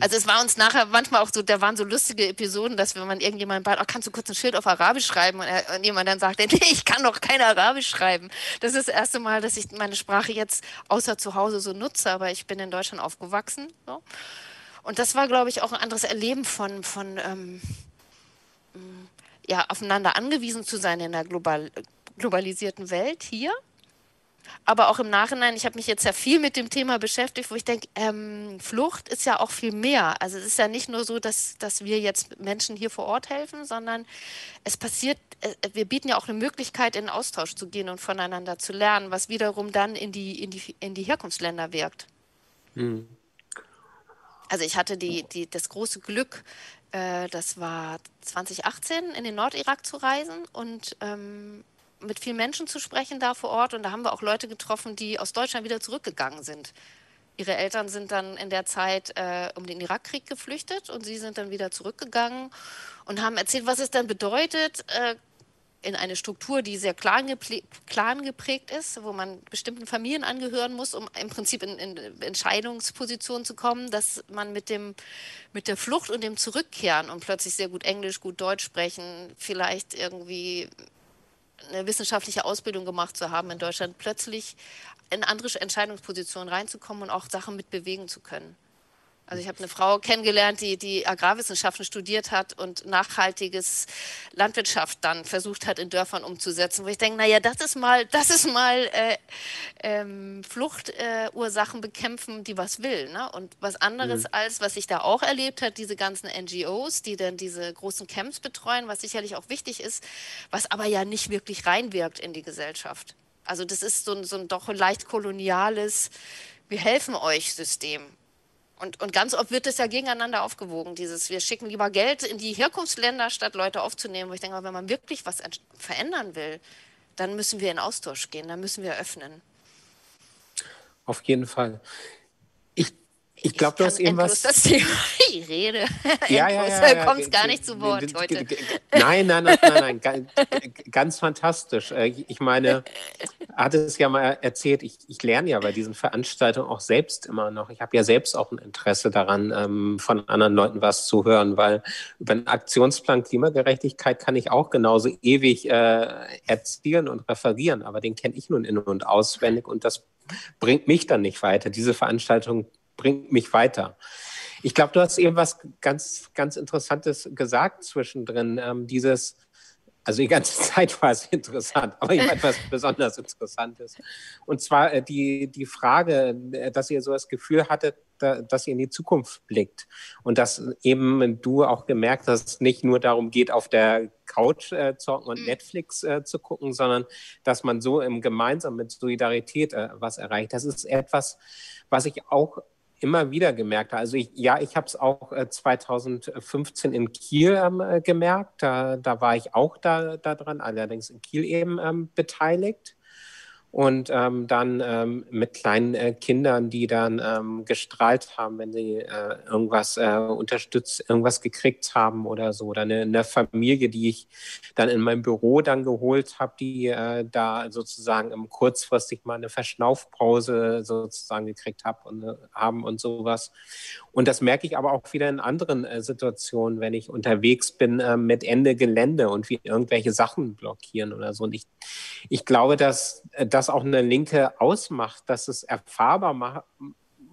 Also es war uns nachher manchmal auch so, da waren so lustige Episoden, dass wenn man irgendjemanden bat, oh, kannst du kurz ein Schild auf Arabisch schreiben? Und, er, und jemand dann sagt, nee, ich kann doch kein Arabisch schreiben. Das ist das erste Mal, dass ich meine Sprache jetzt außer zu Hause so nutze, aber ich bin in Deutschland aufgewachsen. So. Und das war, glaube ich, auch ein anderes Erleben von, von ähm, ja, aufeinander angewiesen zu sein in der global, globalisierten Welt hier. Aber auch im Nachhinein, ich habe mich jetzt ja viel mit dem Thema beschäftigt, wo ich denke, ähm, Flucht ist ja auch viel mehr. Also es ist ja nicht nur so, dass, dass wir jetzt Menschen hier vor Ort helfen, sondern es passiert, äh, wir bieten ja auch eine Möglichkeit, in Austausch zu gehen und voneinander zu lernen, was wiederum dann in die, in die, in die Herkunftsländer wirkt. Mhm. Also ich hatte die, die, das große Glück, äh, das war 2018, in den Nordirak zu reisen und ähm, mit vielen Menschen zu sprechen da vor Ort. Und da haben wir auch Leute getroffen, die aus Deutschland wieder zurückgegangen sind. Ihre Eltern sind dann in der Zeit äh, um den Irakkrieg geflüchtet und sie sind dann wieder zurückgegangen und haben erzählt, was es dann bedeutet, äh, in eine Struktur, die sehr clan, geprägt ist, wo man bestimmten Familien angehören muss, um im Prinzip in, in Entscheidungspositionen zu kommen, dass man mit, dem, mit der Flucht und dem Zurückkehren und plötzlich sehr gut Englisch, gut Deutsch sprechen, vielleicht irgendwie eine wissenschaftliche Ausbildung gemacht zu haben in Deutschland, plötzlich in andere Entscheidungspositionen reinzukommen und auch Sachen mitbewegen zu können. Also ich habe eine Frau kennengelernt, die die Agrarwissenschaften studiert hat und nachhaltiges Landwirtschaft dann versucht hat in Dörfern umzusetzen, wo ich denke, naja, das ist mal, das ist mal äh, ähm, Fluchtursachen äh, bekämpfen, die was will. Ne? Und was anderes mhm. als, was ich da auch erlebt hat, diese ganzen NGOs, die dann diese großen Camps betreuen, was sicherlich auch wichtig ist, was aber ja nicht wirklich reinwirkt in die Gesellschaft. Also das ist so, so ein doch leicht koloniales, wir helfen euch System Und, und ganz oft wird es ja gegeneinander aufgewogen, dieses, wir schicken lieber Geld in die Herkunftsländer, statt Leute aufzunehmen. Wo ich denke, wenn man wirklich was verändern will, dann müssen wir in Austausch gehen, dann müssen wir öffnen. Auf jeden Fall. Ich glaube, du hast eben was. Das Thema. Ich rede. Ja, ja, ja, ja. kommt gar nicht zu Wort heute. Nein, nein, nein, nein, nein. Ganz fantastisch. Äh, ich meine, hatte es ja mal erzählt, ich, ich lerne ja bei diesen Veranstaltungen auch selbst immer noch. Ich habe ja selbst auch ein Interesse daran, ähm, von anderen Leuten was zu hören, weil über einen Aktionsplan Klimagerechtigkeit kann ich auch genauso ewig äh, erzählen und referieren, aber den kenne ich nun in- und auswendig und das bringt mich dann nicht weiter. Diese Veranstaltung bringt mich weiter. Ich glaube, du hast eben was ganz, ganz Interessantes gesagt zwischendrin. Ähm, dieses, also die ganze Zeit war es interessant, aber eben etwas besonders Interessantes. Und zwar äh, die, die Frage, äh, dass ihr so das Gefühl hattet, da, dass ihr in die Zukunft blickt. Und dass eben du auch gemerkt hast, dass es nicht nur darum geht, auf der Couch äh, zocken und mhm. Netflix äh, zu gucken, sondern dass man so im gemeinsam mit Solidarität äh, was erreicht. Das ist etwas, was ich auch immer wieder gemerkt. Also ich, ja, ich habe es auch äh, 2015 in Kiel ähm, äh, gemerkt. Da, da war ich auch da, da dran, allerdings in Kiel eben ähm, beteiligt und ähm, dann ähm, mit kleinen äh, Kindern, die dann ähm, gestrahlt haben, wenn sie äh, irgendwas äh, unterstützt, irgendwas gekriegt haben oder so. Oder eine, eine, Familie, die ich dann in meinem Büro dann geholt habe, die äh, da sozusagen kurzfristig mal eine Verschnaufpause sozusagen gekriegt hab und, äh, haben und sowas. Und das merke ich aber auch wieder in anderen äh, Situationen, wenn ich unterwegs bin mit Ende Gelände und wie irgendwelche Sachen blockieren oder so. Und ich, ich glaube, dass, dass was auch eine Linke ausmacht, dass es erfahrbar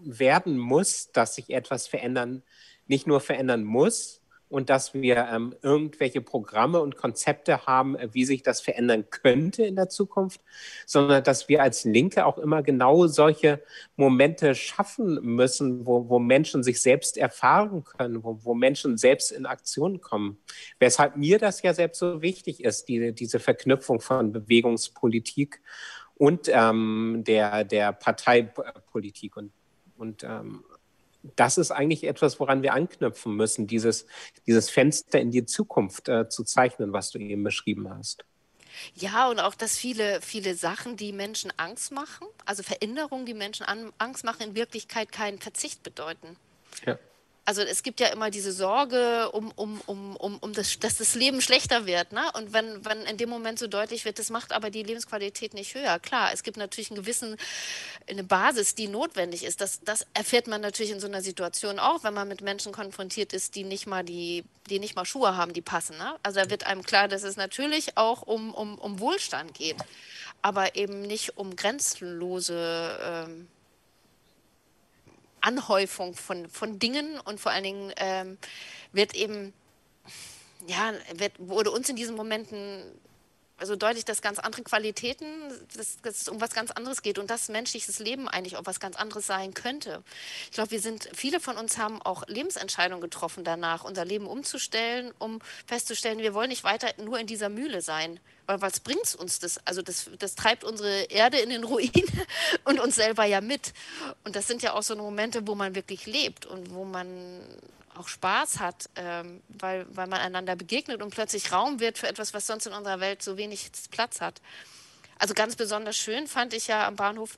werden muss, dass sich etwas verändern, nicht nur verändern muss, und dass wir ähm, irgendwelche Programme und Konzepte haben, äh, wie sich das verändern könnte in der Zukunft, sondern dass wir als Linke auch immer genau solche Momente schaffen müssen, wo, wo Menschen sich selbst erfahren können, wo, wo Menschen selbst in Aktion kommen. Weshalb mir das ja selbst so wichtig ist, die, diese Verknüpfung von Bewegungspolitik und ähm, der, der Parteipolitik. Und, und ähm, das ist eigentlich etwas, woran wir anknüpfen müssen, dieses, dieses Fenster in die Zukunft äh, zu zeichnen, was du eben beschrieben hast. Ja, und auch, dass viele, viele Sachen, die Menschen Angst machen, also Veränderungen, die Menschen Angst machen, in Wirklichkeit keinen Verzicht bedeuten. Ja also es gibt ja immer diese Sorge, um, um, um, um, um das, dass das Leben schlechter wird. Ne? Und wenn, wenn in dem Moment so deutlich wird, das macht aber die Lebensqualität nicht höher. Klar, es gibt natürlich einen gewissen, eine Basis, die notwendig ist. Das, das erfährt man natürlich in so einer Situation auch, wenn man mit Menschen konfrontiert ist, die nicht mal die, die nicht mal Schuhe haben, die passen. Ne? Also da wird einem klar, dass es natürlich auch um, um, um Wohlstand geht, aber eben nicht um grenzenlose ähm, Anhäufung von, von Dingen und vor allen Dingen ähm, wird eben, ja, wird, wurde uns in diesen Momenten also deutlich, dass ganz andere Qualitäten, dass, dass, es um was ganz anderes geht und dass menschliches Leben eigentlich auch was ganz anderes sein könnte. Ich glaube, wir sind, viele von uns haben auch Lebensentscheidungen getroffen danach, unser Leben umzustellen, um festzustellen, wir wollen nicht weiter nur in dieser Mühle sein. Weil was bringt uns das? Also das, das treibt unsere Erde in den Ruin und uns selber ja mit. Und das sind ja auch so Momente, wo man wirklich lebt und wo man auch Spaß hat, ähm, weil, weil man einander begegnet und plötzlich Raum wird für etwas, was sonst in unserer Welt so wenig Platz hat. Also ganz besonders schön fand ich ja am Bahnhof,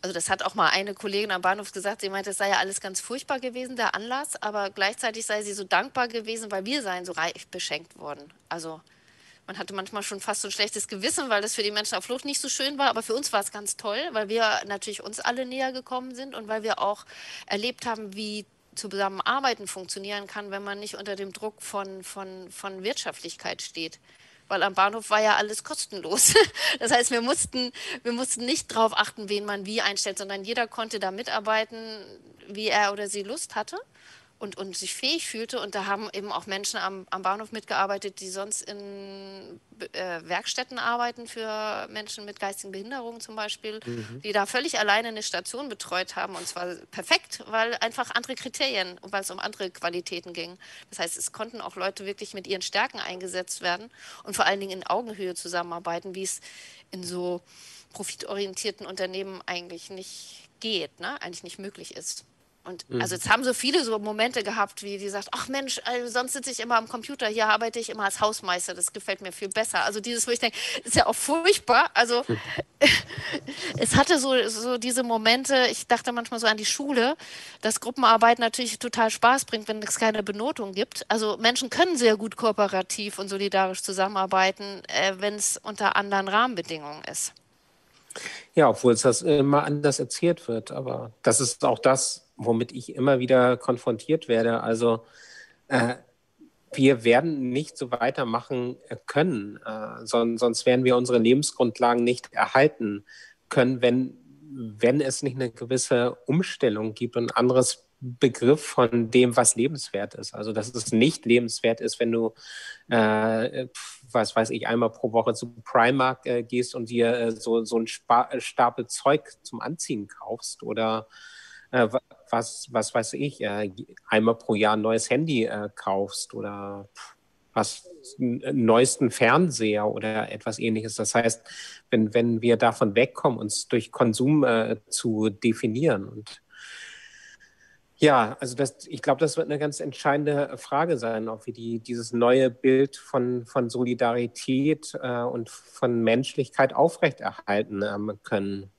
also das hat auch mal eine Kollegin am Bahnhof gesagt, sie meinte, es sei ja alles ganz furchtbar gewesen, der Anlass, aber gleichzeitig sei sie so dankbar gewesen, weil wir seien so reich beschenkt worden. Also man hatte manchmal schon fast so ein schlechtes Gewissen, weil das für die Menschen auf Flucht nicht so schön war, aber für uns war es ganz toll, weil wir natürlich uns alle näher gekommen sind und weil wir auch erlebt haben, wie Zusammenarbeiten funktionieren kann, wenn man nicht unter dem Druck von, von, von Wirtschaftlichkeit steht. Weil am Bahnhof war ja alles kostenlos. Das heißt, wir mussten, wir mussten nicht darauf achten, wen man wie einstellt, sondern jeder konnte da mitarbeiten, wie er oder sie Lust hatte und, und sich fähig fühlte. Und da haben eben auch Menschen am, am Bahnhof mitgearbeitet, die sonst in äh, Werkstätten arbeiten für Menschen mit geistigen Behinderungen zum Beispiel, mhm. die da völlig alleine eine Station betreut haben. Und zwar perfekt, weil einfach andere Kriterien, weil es um andere Qualitäten ging. Das heißt, es konnten auch Leute wirklich mit ihren Stärken eingesetzt werden und vor allen Dingen in Augenhöhe zusammenarbeiten, wie es in so profitorientierten Unternehmen eigentlich nicht geht, ne? eigentlich nicht möglich ist. Und mhm. also jetzt haben so viele so Momente gehabt, wie die sagt, ach Mensch, also sonst sitze ich immer am Computer, hier arbeite ich immer als Hausmeister, das gefällt mir viel besser. Also dieses, wo ich denke, ist ja auch furchtbar. Also mhm. es hatte so, so diese Momente, ich dachte manchmal so an die Schule, dass Gruppenarbeit natürlich total Spaß bringt, wenn es keine Benotung gibt. Also Menschen können sehr gut kooperativ und solidarisch zusammenarbeiten, äh, wenn es unter anderen Rahmenbedingungen ist. Ja, obwohl es das immer anders erzählt wird. Aber das ist auch das, womit ich immer wieder konfrontiert werde. Also äh, wir werden nicht so weitermachen können, äh, son sonst werden wir unsere Lebensgrundlagen nicht erhalten können, wenn, wenn es nicht eine gewisse Umstellung gibt und ein anderes Begriff von dem, was lebenswert ist. Also, dass es nicht lebenswert ist, wenn du, äh, was weiß ich, einmal pro Woche zu Primark äh, gehst und dir äh, so, so einen Spa Stapel Zeug zum Anziehen kaufst oder äh, was, was weiß ich, äh, einmal pro Jahr ein neues Handy äh, kaufst oder was neuesten Fernseher oder etwas ähnliches. Das heißt, wenn, wenn wir davon wegkommen, uns durch Konsum zu definieren und ja, also das, ich glaube, das wird eine ganz entscheidende Frage sein, ob wir die, dieses neue Bild von, von Solidarität äh, und von Menschlichkeit aufrechterhalten ähm, können.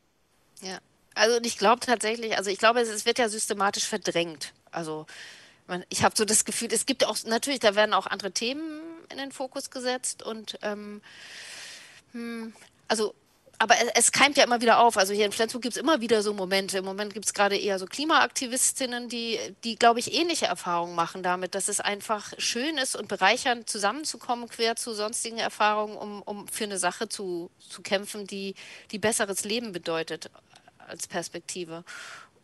Ja, also ich glaube tatsächlich, also ich glaube, es, es, wird ja systematisch verdrängt. Also man, ich habe so das Gefühl, es gibt auch, natürlich, da werden auch andere Themen in den Fokus gesetzt und ähm, hm, also aber es, es, keimt ja immer wieder auf. Also hier in Flensburg gibt es immer wieder so Momente. Im Moment gibt es gerade eher so Klimaaktivistinnen, die, die, glaube ich, ähnliche Erfahrungen machen damit, dass es einfach schön ist und bereichernd, zusammenzukommen, quer zu sonstigen Erfahrungen, um, um für eine Sache zu, zu kämpfen, die, die besseres Leben bedeutet als Perspektive.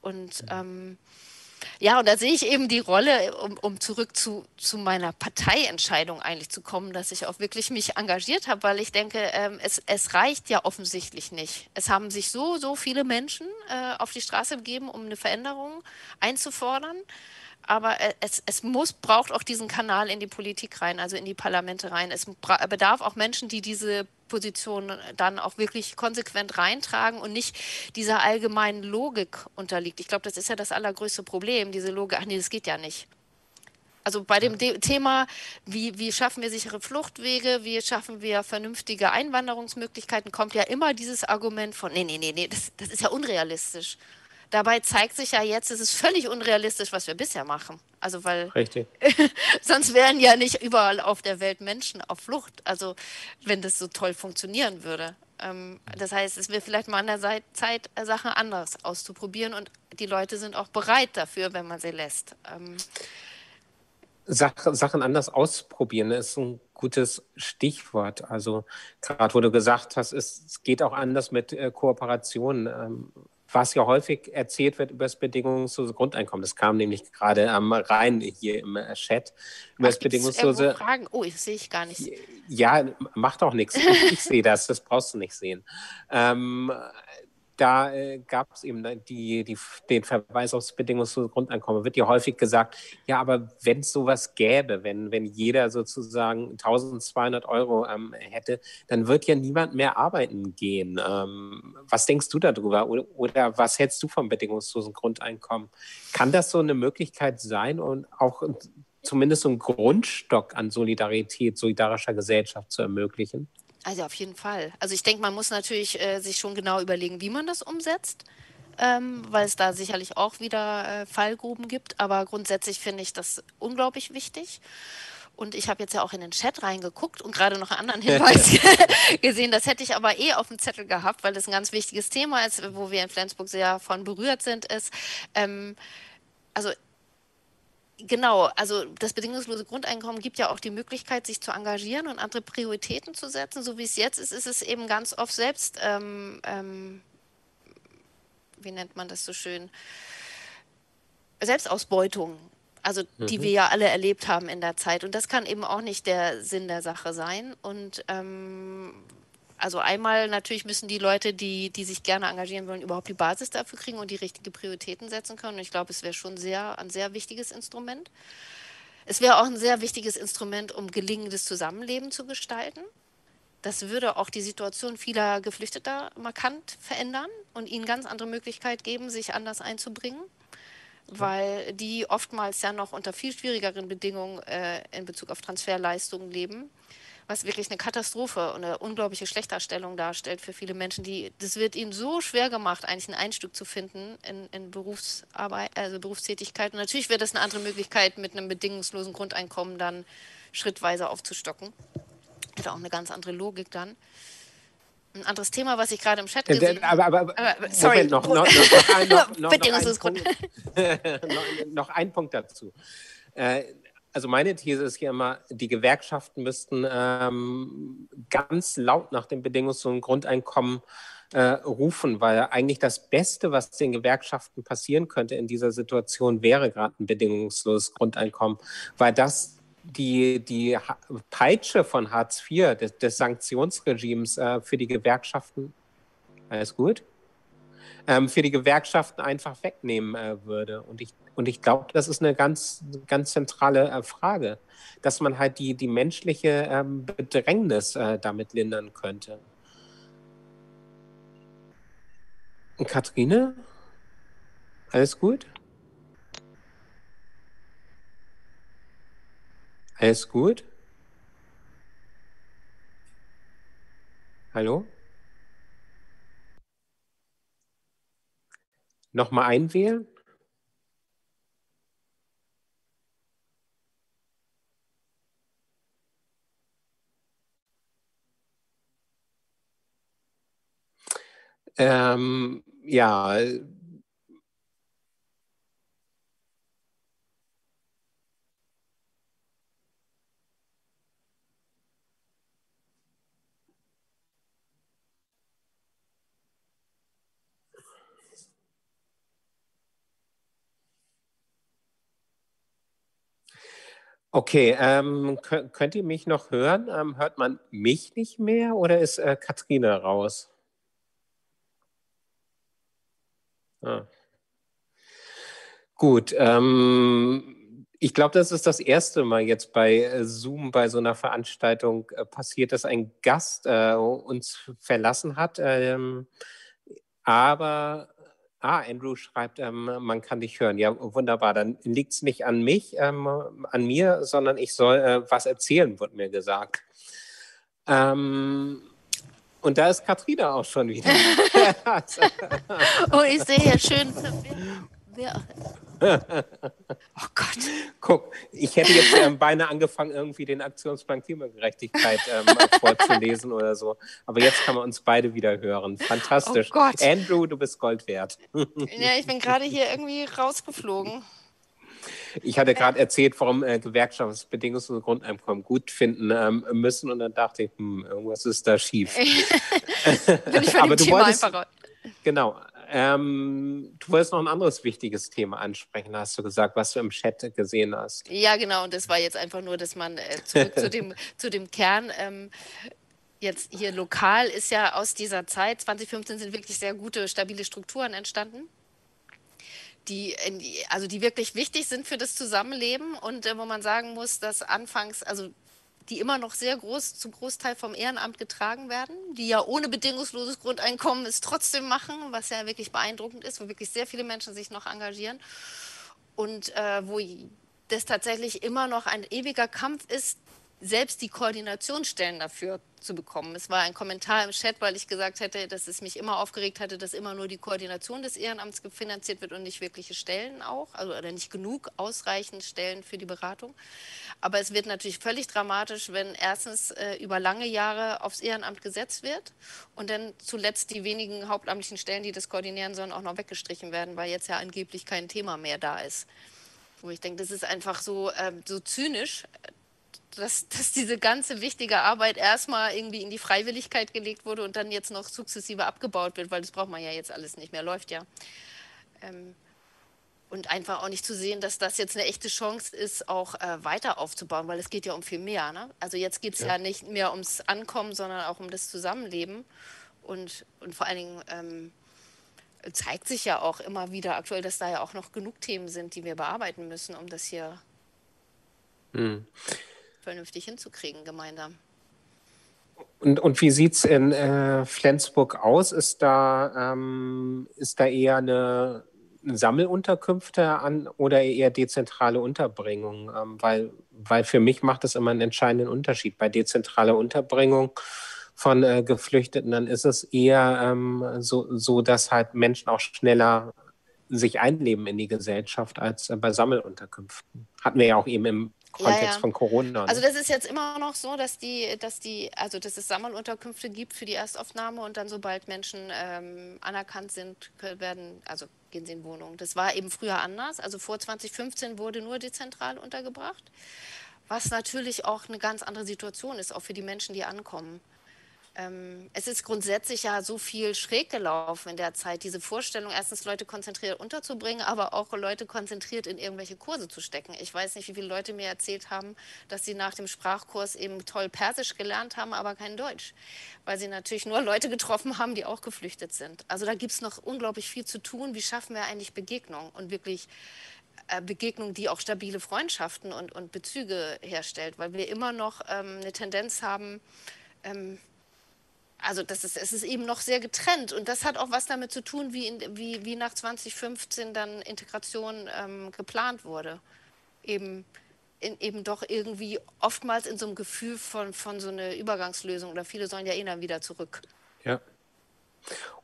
Und ähm, ja, und da sehe ich eben die Rolle, um, um zurück zu, zu meiner Parteientscheidung eigentlich zu kommen, dass ich auch wirklich mich engagiert habe, weil ich denke, ähm, es, es reicht ja offensichtlich nicht. Es haben sich so, so viele Menschen äh, auf die Straße begeben, um eine Veränderung einzufordern aber äh, es, es muss, braucht auch diesen Kanal in die Politik rein, also in die Parlamente rein. Es bedarf auch Menschen, die diese Position dann auch wirklich konsequent reintragen und nicht dieser allgemeinen Logik unterliegt. Ich glaube, das ist ja das allergrößte Problem, diese Logik, ach nee, das geht ja nicht. Also bei dem De Thema, wie, wie schaffen wir sichere Fluchtwege, wie schaffen wir vernünftige Einwanderungsmöglichkeiten, kommt ja immer dieses Argument von, nee, nee, nee, nee, das, das ist ja unrealistisch. Dabei zeigt sich ja jetzt, es ist völlig unrealistisch, was wir bisher machen. Also weil sonst wären ja nicht überall auf der Welt Menschen auf Flucht. Also wenn das so toll funktionieren würde. Ähm, das heißt, es wäre vielleicht mal an der Zeit, Sachen anders auszuprobieren und die Leute sind auch bereit dafür, wenn man sie lässt. Ähm, Sachen anders ausprobieren ist ein gutes Stichwort. Also gerade wo du gesagt hast, es, geht auch anders mit äh, Kooperationen. Was ja häufig erzählt wird über das bedingungslose Grundeinkommen. Das kam nämlich gerade am rein hier im äh, Chat. Über Ach, das bedingungslose. Fragen? Oh, das sehe ich gar nicht. Ja, macht auch nichts. Ich, ich sehe das, das brauchst du nicht sehen. Ähm, da äh, gab es eben die, die, den Verweis aufs bedingungslose Grundeinkommen. Wird ja häufig gesagt, ja, aber wenn es sowas gäbe, wenn, wenn jeder sozusagen 1200 Euro ähm, hätte, dann wird ja niemand mehr arbeiten gehen. Ähm, was denkst du darüber? Oder, oder was hältst du vom bedingungslosen Grundeinkommen? Kann das so eine Möglichkeit sein und auch zumindest so einen Grundstock an Solidarität, solidarischer Gesellschaft zu ermöglichen? Also auf jeden Fall. Also ich denke, man muss natürlich äh, sich schon genau überlegen, wie man das umsetzt, ähm, weil es da sicherlich auch wieder äh, Fallgruben gibt. Aber grundsätzlich finde ich das unglaublich wichtig. Und ich habe jetzt ja auch in den Chat reingeguckt und gerade noch einen anderen Hinweis gesehen. Das hätte ich aber eh auf dem Zettel gehabt, weil das ein ganz wichtiges Thema ist, wo wir in Flensburg sehr von berührt sind, ist, ähm, also Genau, also das bedingungslose Grundeinkommen gibt ja auch die Möglichkeit, sich zu engagieren und andere Prioritäten zu setzen. So wie es jetzt ist, ist es eben ganz oft selbst, ähm, ähm, wie nennt man das so schön, Selbstausbeutung, also die mhm. wir ja alle erlebt haben in der Zeit. Und das kann eben auch nicht der Sinn der Sache sein. Und ähm, also einmal natürlich müssen die Leute, die, die sich gerne engagieren wollen, überhaupt die Basis dafür kriegen und die richtigen Prioritäten setzen können. Und ich glaube, es wäre schon sehr, ein sehr wichtiges Instrument. Es wäre auch ein sehr wichtiges Instrument, um gelingendes Zusammenleben zu gestalten. Das würde auch die Situation vieler Geflüchteter markant verändern und ihnen ganz andere Möglichkeit geben, sich anders einzubringen. weil die oftmals ja noch unter viel schwierigeren Bedingungen äh, in Bezug auf Transferleistungen leben was wirklich eine Katastrophe und eine unglaubliche Schlechterstellung darstellt für viele Menschen. Die, das wird ihnen so schwer gemacht, eigentlich ein Einstück zu finden in, in Berufsarbeit, also Berufstätigkeit. Und natürlich wäre das eine andere Möglichkeit, mit einem bedingungslosen Grundeinkommen dann schrittweise aufzustocken. Hätte auch eine ganz andere Logik dann. Ein anderes Thema, was ich gerade im Chat gesehen habe. Aber, aber, aber, sorry. Moment, noch, noch, noch, ein, noch, noch, ein Punkt, noch, ein Punkt dazu. Äh, also meine These ist hier immer, die Gewerkschaften müssten ähm, ganz laut nach dem bedingungslosen Grundeinkommen äh, rufen, weil eigentlich das Beste, was den Gewerkschaften passieren könnte in dieser Situation, wäre gerade ein bedingungsloses Grundeinkommen, weil das die, die Peitsche von Hartz IV, des, des Sanktionsregimes äh, für die Gewerkschaften, alles gut, ähm, für die Gewerkschaften einfach wegnehmen äh, würde. Und ich und ich glaube, das ist eine ganz, ganz zentrale äh, Frage, dass man halt die, die menschliche ähm, Bedrängnis äh, damit lindern könnte. Und Kathrine? Alles gut? Alles gut? Hallo? Nochmal einwählen? Ähm, ja. Okay, ähm, könnt ihr mich noch hören? Ähm, hört man mich nicht mehr oder ist äh, Katrine raus? Ah. Gut, ähm, ich glaube, das ist das erste Mal jetzt bei äh, Zoom bei so einer Veranstaltung äh, passiert, dass ein Gast äh, uns verlassen hat. Ähm, aber Ah, Andrew schreibt, ähm, man kann dich hören. Ja, wunderbar. Dann liegt es nicht an mich, ähm, an mir, sondern ich soll äh, was erzählen, wird mir gesagt. Ähm, und da ist Katrina auch schon wieder. oh, ich sehe hier schön. Oh Gott. Guck, ich hätte jetzt ähm, beinahe angefangen, irgendwie den Aktionsplan Klimagerechtigkeit ähm, vorzulesen oder so. Aber jetzt kann man uns beide wieder hören. Fantastisch. Oh Andrew, du bist Gold wert. ja, ich bin gerade hier irgendwie rausgeflogen. Ich hatte gerade erzählt, warum äh, Gewerkschaften das bedingungslose Grundeinkommen gut finden ähm, müssen und dann dachte ich, hm, irgendwas ist da schief. Bin ich Aber du Thema wolltest, einfach Genau. Ähm, du wolltest noch ein anderes wichtiges Thema ansprechen, hast du gesagt, was du im Chat gesehen hast. Ja, genau. Und das war jetzt einfach nur, dass man äh, zurück zu, dem, zu dem Kern. Ähm, jetzt hier lokal ist ja aus dieser Zeit, 2015 sind wirklich sehr gute, stabile Strukturen entstanden die, also die wirklich wichtig sind für das Zusammenleben und äh, wo man sagen muss, dass anfangs, also die immer noch sehr groß, zum Großteil vom Ehrenamt getragen werden, die ja ohne bedingungsloses Grundeinkommen es trotzdem machen, was ja wirklich beeindruckend ist, wo wirklich sehr viele Menschen sich noch engagieren. Und äh, wo das tatsächlich immer noch ein ewiger Kampf ist, selbst die Koordinationsstellen dafür zu bekommen. Es war ein Kommentar im Chat, weil ich gesagt hätte, dass es mich immer aufgeregt hatte, dass immer nur die Koordination des Ehrenamts finanziert wird und nicht wirkliche Stellen auch, also oder nicht genug ausreichend Stellen für die Beratung. Aber es wird natürlich völlig dramatisch, wenn erstens äh, über lange Jahre aufs Ehrenamt gesetzt wird und dann zuletzt die wenigen hauptamtlichen Stellen, die das koordinieren sollen, auch noch weggestrichen werden, weil jetzt ja angeblich kein Thema mehr da ist wo ich denke, das ist einfach so, äh, so zynisch, dass, dass diese ganze wichtige Arbeit erstmal irgendwie in die Freiwilligkeit gelegt wurde und dann jetzt noch sukzessive abgebaut wird, weil das braucht man ja jetzt alles nicht mehr, läuft ja. Ähm, und einfach auch nicht zu sehen, dass das jetzt eine echte Chance ist, auch äh, weiter aufzubauen, weil es geht ja um viel mehr. Ne? Also jetzt geht es ja. ja. nicht mehr ums Ankommen, sondern auch um das Zusammenleben. Und, und vor allen Dingen ähm, zeigt sich ja auch immer wieder aktuell, dass da ja auch noch genug Themen sind, die wir bearbeiten müssen, um das hier hm vernünftig hinzukriegen gemeinsam. Und, und wie sieht es in äh, Flensburg aus? Ist da, ähm, ist da eher eine, Sammelunterkünfte an oder eher dezentrale Unterbringung? Ähm, weil, weil für mich macht das immer einen entscheidenden Unterschied. Bei dezentraler Unterbringung von äh, Geflüchteten, dann ist es eher ähm, so, so, dass halt Menschen auch schneller sich einleben in die Gesellschaft als äh, bei Sammelunterkünften. Hatten wir ja auch eben im Kontext ja, ja. von Corona. Ne? Also das ist jetzt immer noch so, dass die, dass die, also dass es Sammelunterkünfte gibt für die Erstaufnahme und dann sobald Menschen ähm, anerkannt sind, werden, also gehen sie in Wohnungen. Das war eben früher anders. Also vor 2015 wurde nur dezentral untergebracht, was natürlich auch eine ganz andere Situation ist, auch für die Menschen, die ankommen ähm, es ist grundsätzlich ja so viel schräg gelaufen in der Zeit, diese Vorstellung, erstens Leute konzentriert unterzubringen, aber auch Leute konzentriert in irgendwelche Kurse zu stecken. Ich weiß nicht, wie viele Leute mir erzählt haben, dass sie nach dem Sprachkurs eben toll Persisch gelernt haben, aber kein Deutsch, weil sie natürlich nur Leute getroffen haben, die auch geflüchtet sind. Also da gibt es noch unglaublich viel zu tun. Wie schaffen wir eigentlich Begegnung und wirklich äh, Begegnung, die auch stabile Freundschaften und, und Bezüge herstellt, weil wir immer noch ähm, eine Tendenz haben, ähm, also das ist, es ist eben noch sehr getrennt und das hat auch was damit zu tun, wie, in, wie, wie nach 2015 dann Integration ähm, geplant wurde. Eben, in, eben doch irgendwie oftmals in so einem Gefühl von, von so einer Übergangslösung oder viele sollen ja eh dann wieder zurück. Ja.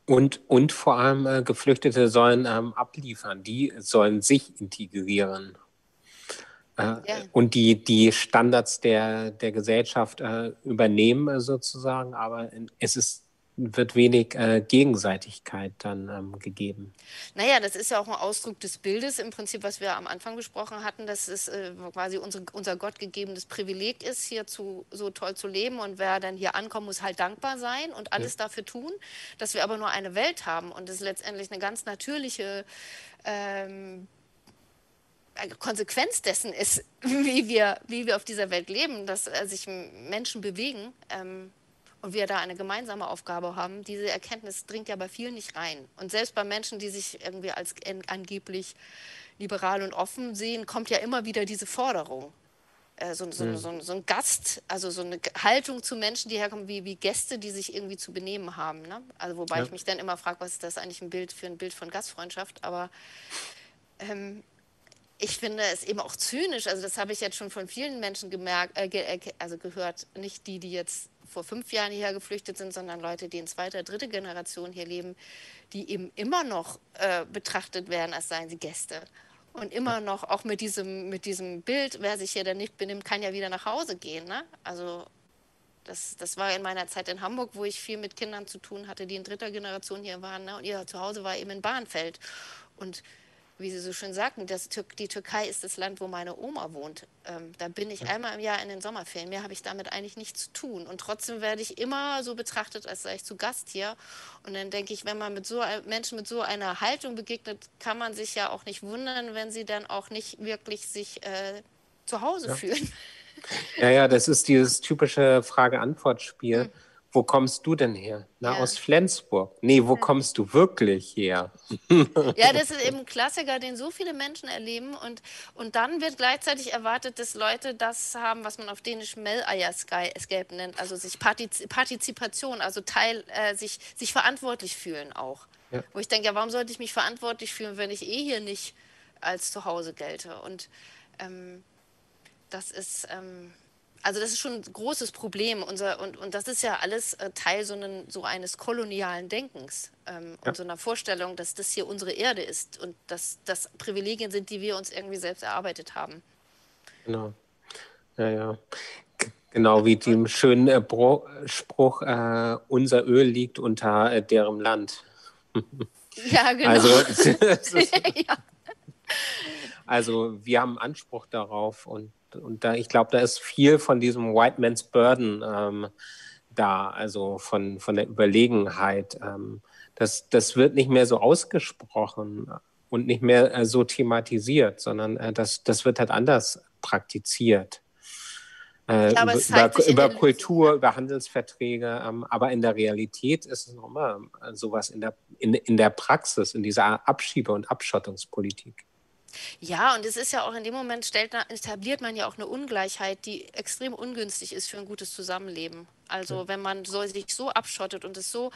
Und, und vor allem äh, Geflüchtete sollen ähm, abliefern, die sollen sich integrieren. Äh, ja. und die, die Standards der, der Gesellschaft äh, übernehmen äh, sozusagen, aber es ist, wird wenig äh, Gegenseitigkeit dann ähm, gegeben. Naja, das ist ja auch ein Ausdruck des Bildes im Prinzip, was wir am Anfang besprochen hatten, dass es äh, quasi unsere, unser gottgegebenes Privileg ist, hier zu, so toll zu leben und wer dann hier ankommt, muss halt dankbar sein und alles ja. dafür tun, dass wir aber nur eine Welt haben und es letztendlich eine ganz natürliche ähm, Konsequenz dessen ist, wie wir, wie wir auf dieser Welt leben, dass äh, sich Menschen bewegen ähm, und wir da eine gemeinsame Aufgabe haben. Diese Erkenntnis dringt ja bei vielen nicht rein. Und selbst bei Menschen, die sich irgendwie als angeblich liberal und offen sehen, kommt ja immer wieder diese Forderung. Äh, so, so, mhm. so, so, ein Gast, also so eine Haltung zu Menschen, die herkommen, wie, wie Gäste, die sich irgendwie zu benehmen haben. Ne? Also wobei ja. ich mich dann immer frage, was ist das eigentlich ein Bild für ein Bild von Gastfreundschaft? Aber ähm, ich finde es eben auch zynisch. Also das habe ich jetzt schon von vielen Menschen gemerkt, äh, ge, äh, also gehört. Nicht die, die jetzt vor fünf Jahren hierher geflüchtet sind, sondern Leute, die in zweiter, dritter Generation hier leben, die eben immer noch äh, betrachtet werden, als seien sie Gäste. Und immer noch, auch mit diesem, mit diesem Bild, wer sich hier dann nicht benimmt, kann ja wieder nach Hause gehen. Ne? Also das, das war in meiner Zeit in Hamburg, wo ich viel mit Kindern zu tun hatte, die in dritter Generation hier waren. Ne? Und ihr Zuhause war eben in Bahnfeld. Und wie Sie so schön sagten, das, die Türkei ist das Land, wo meine Oma wohnt. Ähm, da bin ich einmal im Jahr in den Sommerferien. Mehr habe ich damit eigentlich nichts zu tun. Und trotzdem werde ich immer so betrachtet, als sei ich zu Gast hier. Und dann denke ich, wenn man mit so Menschen mit so einer Haltung begegnet, kann man sich ja auch nicht wundern, wenn sie dann auch nicht wirklich sich äh, zu Hause ja. fühlen. Ja, ja, das ist dieses typische Frage-Antwort-Spiel. Mhm wo kommst du denn her? Na, ja. aus Flensburg. Nee, wo kommst du wirklich her? ja, das ist eben ein Klassiker, den so viele Menschen erleben. Und, und dann wird gleichzeitig erwartet, dass Leute das haben, was man auf Dänisch Mel-Escape nennt, also sich Partiz Partizipation, also Teil, äh, sich, sich verantwortlich fühlen auch. Ja. Wo ich denke, ja, warum sollte ich mich verantwortlich fühlen, wenn ich eh hier nicht als zu Hause gelte? Und ähm, das ist. Ähm, also das ist schon ein großes Problem. Unser, und, und das ist ja alles äh, Teil so, einen, so eines kolonialen Denkens ähm, ja. und so einer Vorstellung, dass das hier unsere Erde ist und dass das Privilegien sind, die wir uns irgendwie selbst erarbeitet haben. Genau. Ja, ja. Genau wie dem schönen äh, Spruch, äh, unser Öl liegt unter äh, deren Land. Ja, genau. Also, ja. also wir haben Anspruch darauf und und da, ich glaube, da ist viel von diesem White Man's Burden ähm, da, also von, von der Überlegenheit. Ähm, das, das wird nicht mehr so ausgesprochen und nicht mehr äh, so thematisiert, sondern äh, das, das wird halt anders praktiziert. Äh, ja, über, über Kultur, Lösung. über Handelsverträge, ähm, aber in der Realität ist es nochmal äh, sowas in der, in, in der Praxis, in dieser Abschiebe- und Abschottungspolitik. Ja, und es ist ja auch in dem Moment stellt, etabliert man ja auch eine Ungleichheit, die extrem ungünstig ist für ein gutes Zusammenleben. Also wenn man so, sich so abschottet und es so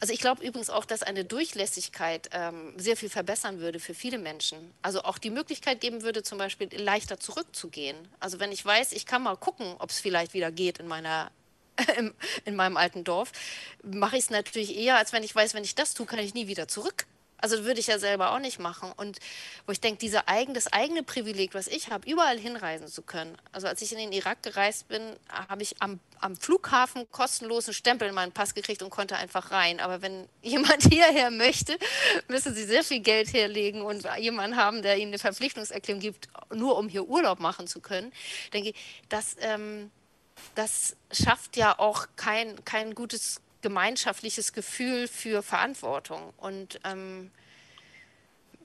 Also ich glaube übrigens auch, dass eine Durchlässigkeit ähm, sehr viel verbessern würde für viele Menschen. Also auch die Möglichkeit geben würde, zum Beispiel leichter zurückzugehen. Also wenn ich weiß, ich kann mal gucken, ob es vielleicht wieder geht in meiner in meinem alten Dorf, mache ich es natürlich eher, als wenn ich weiß, wenn ich das tue, kann ich nie wieder zurück. Also würde ich ja selber auch nicht machen. Und wo ich denke, diese eigen, das eigene Privileg, was ich habe, überall hinreisen zu können. Also als ich in den Irak gereist bin, habe ich am, am Flughafen kostenlosen Stempel in meinen Pass gekriegt und konnte einfach rein. Aber wenn jemand hierher möchte, müssen sie sehr viel Geld herlegen und jemanden haben, der ihnen eine Verpflichtungserklärung gibt, nur um hier Urlaub machen zu können. Denke ich, das, ähm, das schafft ja auch kein, kein gutes gemeinschaftliches Gefühl für Verantwortung. Und ähm,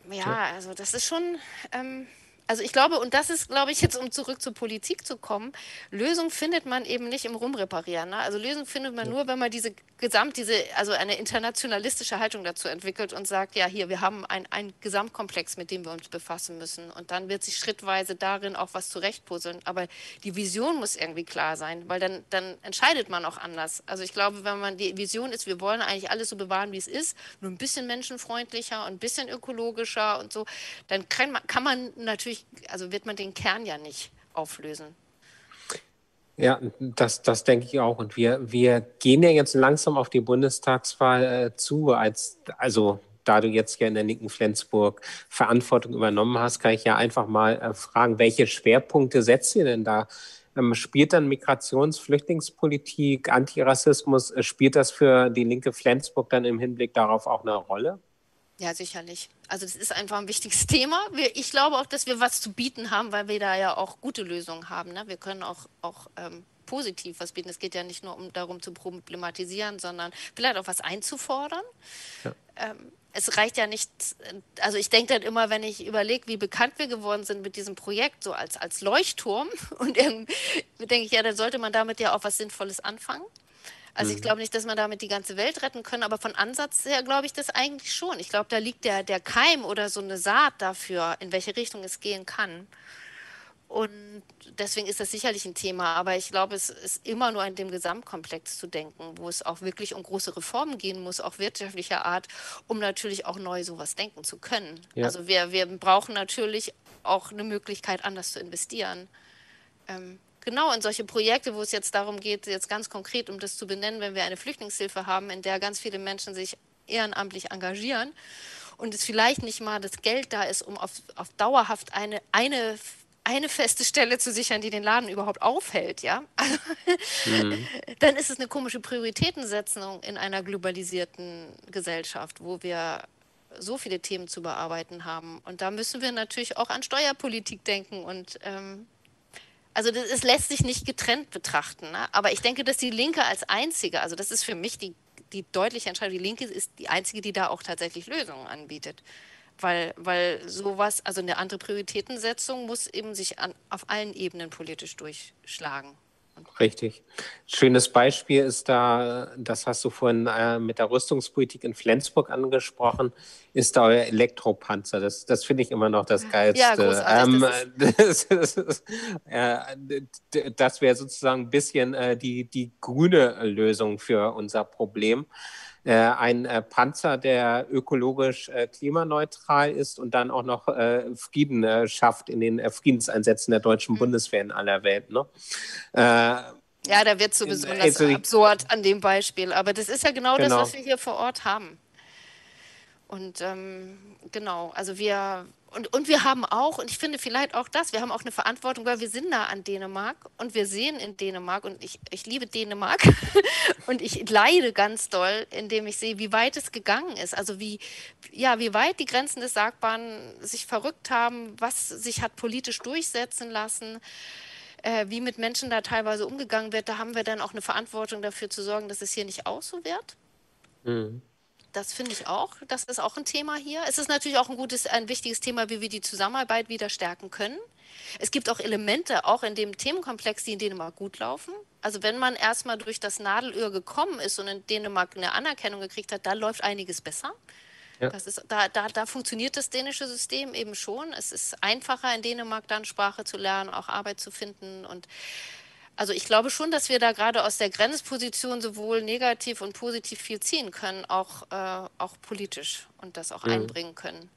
ja, also das ist schon, ähm, also ich glaube, und das ist, glaube ich, jetzt um zurück zur Politik zu kommen, Lösung findet man eben nicht im Rumreparieren. Ne? Also Lösung findet man ja. nur, wenn man diese gesamt, diese, also eine internationalistische Haltung dazu entwickelt und sagt, ja, hier, wir haben ein Gesamtkomplex, mit dem wir uns befassen müssen. Und dann wird sich schrittweise darin auch was zurechtpuzzeln. Aber die Vision muss irgendwie klar sein, weil dann, dann entscheidet man auch anders. Also ich glaube, wenn man die Vision ist, wir wollen eigentlich alles so bewahren, wie es ist, nur ein bisschen menschenfreundlicher und ein bisschen ökologischer und so, dann kann man, kann man natürlich natürlich, also wird man den Kern ja nicht auflösen. Ja, das, das denke ich auch. Und wir, wir gehen ja jetzt langsam auf die Bundestagswahl äh, zu. Als, also da du jetzt ja in der linken Flensburg Verantwortung übernommen hast, kann ich ja einfach mal äh, fragen, welche Schwerpunkte setzt ihr denn da? Ähm, spielt dann Migrations-, Flüchtlingspolitik, Antirassismus, äh, spielt das für die linke Flensburg dann im Hinblick darauf auch eine Rolle? Ja, sicherlich. Also das ist einfach ein wichtiges Thema. ich glaube auch, dass wir was zu bieten haben, weil wir da ja auch gute Lösungen haben. Ne? Wir können auch, auch ähm, positiv was bieten. Es geht ja nicht nur um darum zu problematisieren, sondern vielleicht auch was einzufordern. Ja. Ähm, es reicht ja nicht, also ich denke dann immer, wenn ich überlege, wie bekannt wir geworden sind mit diesem Projekt, so als, als Leuchtturm, und irgendwie denke ich, ja, dann sollte man damit ja auch was Sinnvolles anfangen. Also ich mhm. glaube nicht, dass man damit die ganze Welt retten können, aber von Ansatz her glaube ich das eigentlich schon. Ich glaube, da liegt der, der Keim oder so eine Saat dafür, in welche Richtung es gehen kann. Und deswegen ist das sicherlich ein Thema, aber ich glaube, es ist immer nur an dem Gesamtkomplex zu denken, wo es auch wirklich um große Reformen gehen muss, auch wirtschaftlicher Art, um natürlich auch neu sowas denken zu können. Ja. Also wir, wir brauchen natürlich auch eine Möglichkeit, anders zu investieren. Ähm, genau in solche Projekte, wo es jetzt darum geht, jetzt ganz konkret, um das zu benennen, wenn wir eine Flüchtlingshilfe haben, in der ganz viele Menschen sich ehrenamtlich engagieren und es vielleicht nicht mal das Geld da ist, um auf, auf dauerhaft eine, eine eine feste Stelle zu sichern, die den Laden überhaupt aufhält, ja, mhm. dann ist es eine komische Prioritätensetzung in einer globalisierten Gesellschaft, wo wir so viele Themen zu bearbeiten haben. Und da müssen wir natürlich auch an Steuerpolitik denken und ähm, also das, es lässt sich nicht getrennt betrachten. Ne? Aber ich denke, dass die Linke als einzige, also das ist für mich die, die deutliche Entscheidung, die Linke ist die einzige, die da auch tatsächlich Lösungen anbietet. Weil, weil sowas, also eine andere Prioritätensetzung muss eben sich an, auf allen Ebenen politisch durchschlagen. Richtig. Schönes Beispiel ist da, das hast du vorhin äh, mit der Rüstungspolitik in Flensburg angesprochen, ist da euer Elektropanzer. Das, das finde ich immer noch das Geilste. Ja, ähm, das, das, äh, das wäre sozusagen ein bisschen äh, die, die grüne Lösung für unser Problem. Äh, ein äh, Panzer, der ökologisch äh, klimaneutral ist und dann auch noch Frieden schafft in den Friedenseinsätzen der deutschen mhm. Bundeswehr in aller Welt. Ne? ja, da wird so besonders absurd an dem Beispiel. Aber das ist ja genau, genau. das, was wir hier vor Ort haben. Und ähm, genau, also wir und, und wir haben auch, und ich finde vielleicht auch das, wir haben auch eine Verantwortung, weil wir sind nah an Dänemark und wir sehen in Dänemark und ich, ich liebe Dänemark und ich leide ganz doll, indem ich sehe, wie weit es gegangen ist. Also wie, ja, wie weit die Grenzen des Sagbaren sich verrückt haben, was sich hat politisch durchsetzen lassen. Äh, wie mit Menschen da teilweise umgegangen wird, da haben wir dann auch eine Verantwortung dafür zu sorgen, dass es hier nicht auch so wird. Mhm. Das finde ich auch. Das ist auch ein Thema hier. Es ist natürlich auch ein gutes, ein wichtiges Thema, wie wir die Zusammenarbeit wieder stärken können. Es gibt auch Elemente, auch in dem Themenkomplex, die in Dänemark gut laufen. Also wenn man erstmal durch das Nadelöhr gekommen ist und in Dänemark eine Anerkennung gekriegt hat, da läuft einiges besser. Ja. Das ist, da, da, da funktioniert das dänische System eben schon. Es ist einfacher in Dänemark dann Sprache zu lernen, auch Arbeit zu finden und Also ich glaube schon, dass wir da gerade aus der Grenzposition sowohl negativ und positiv viel ziehen können, auch, äh, auch politisch und das auch mhm. einbringen können.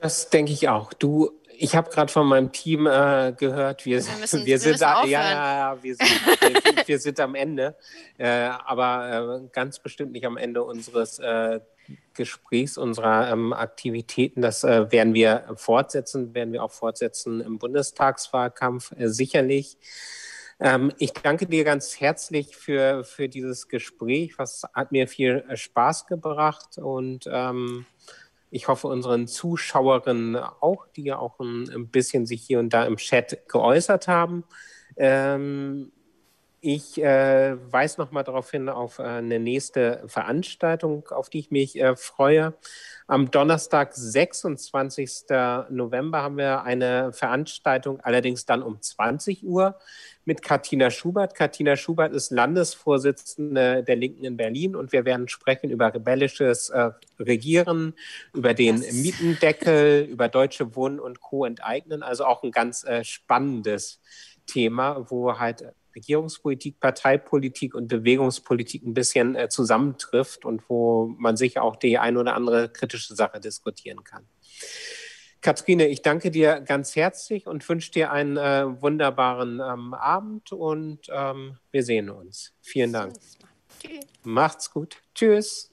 Das denke ich auch. Du, ich habe gerade von meinem Team äh, gehört, wir, wir, müssen, wir sind da, ja, ja, wir sind, wir, wir sind am Ende, äh, aber äh, ganz bestimmt nicht am Ende unseres äh, Gesprächs, unserer ähm, Aktivitäten. Das äh, werden wir fortsetzen, werden wir auch fortsetzen im Bundestagswahlkampf äh, sicherlich. Ähm, ich danke dir ganz herzlich für, für dieses Gespräch. Was hat mir viel äh, Spaß gebracht und ähm, ich hoffe unseren Zuschauerinnen auch, die ja auch ein, ein, bisschen sich hier und da im Chat geäußert haben. Ähm, ich äh, weise noch mal darauf hin auf äh, eine nächste Veranstaltung, auf die ich mich äh, freue. Am Donnerstag, 26. November, haben wir eine Veranstaltung, allerdings dann um 20 Uhr mit Katina Schubert. Katina Schubert ist Landesvorsitzende der Linken in Berlin und wir werden sprechen über rebellisches äh, Regieren, über den yes. Mietendeckel, über deutsche Wohnen und Co. enteignen. Also auch ein ganz äh, spannendes Thema, wo halt Regierungspolitik, Parteipolitik und Bewegungspolitik ein bisschen äh, zusammentrifft und wo man sicher auch die ein oder andere kritische Sache diskutieren kann. Kathrine, ich danke dir ganz herzlich und wünsche dir einen äh, wunderbaren ähm, Abend und ähm, wir sehen uns. Vielen Dank. Macht's gut. Tschüss.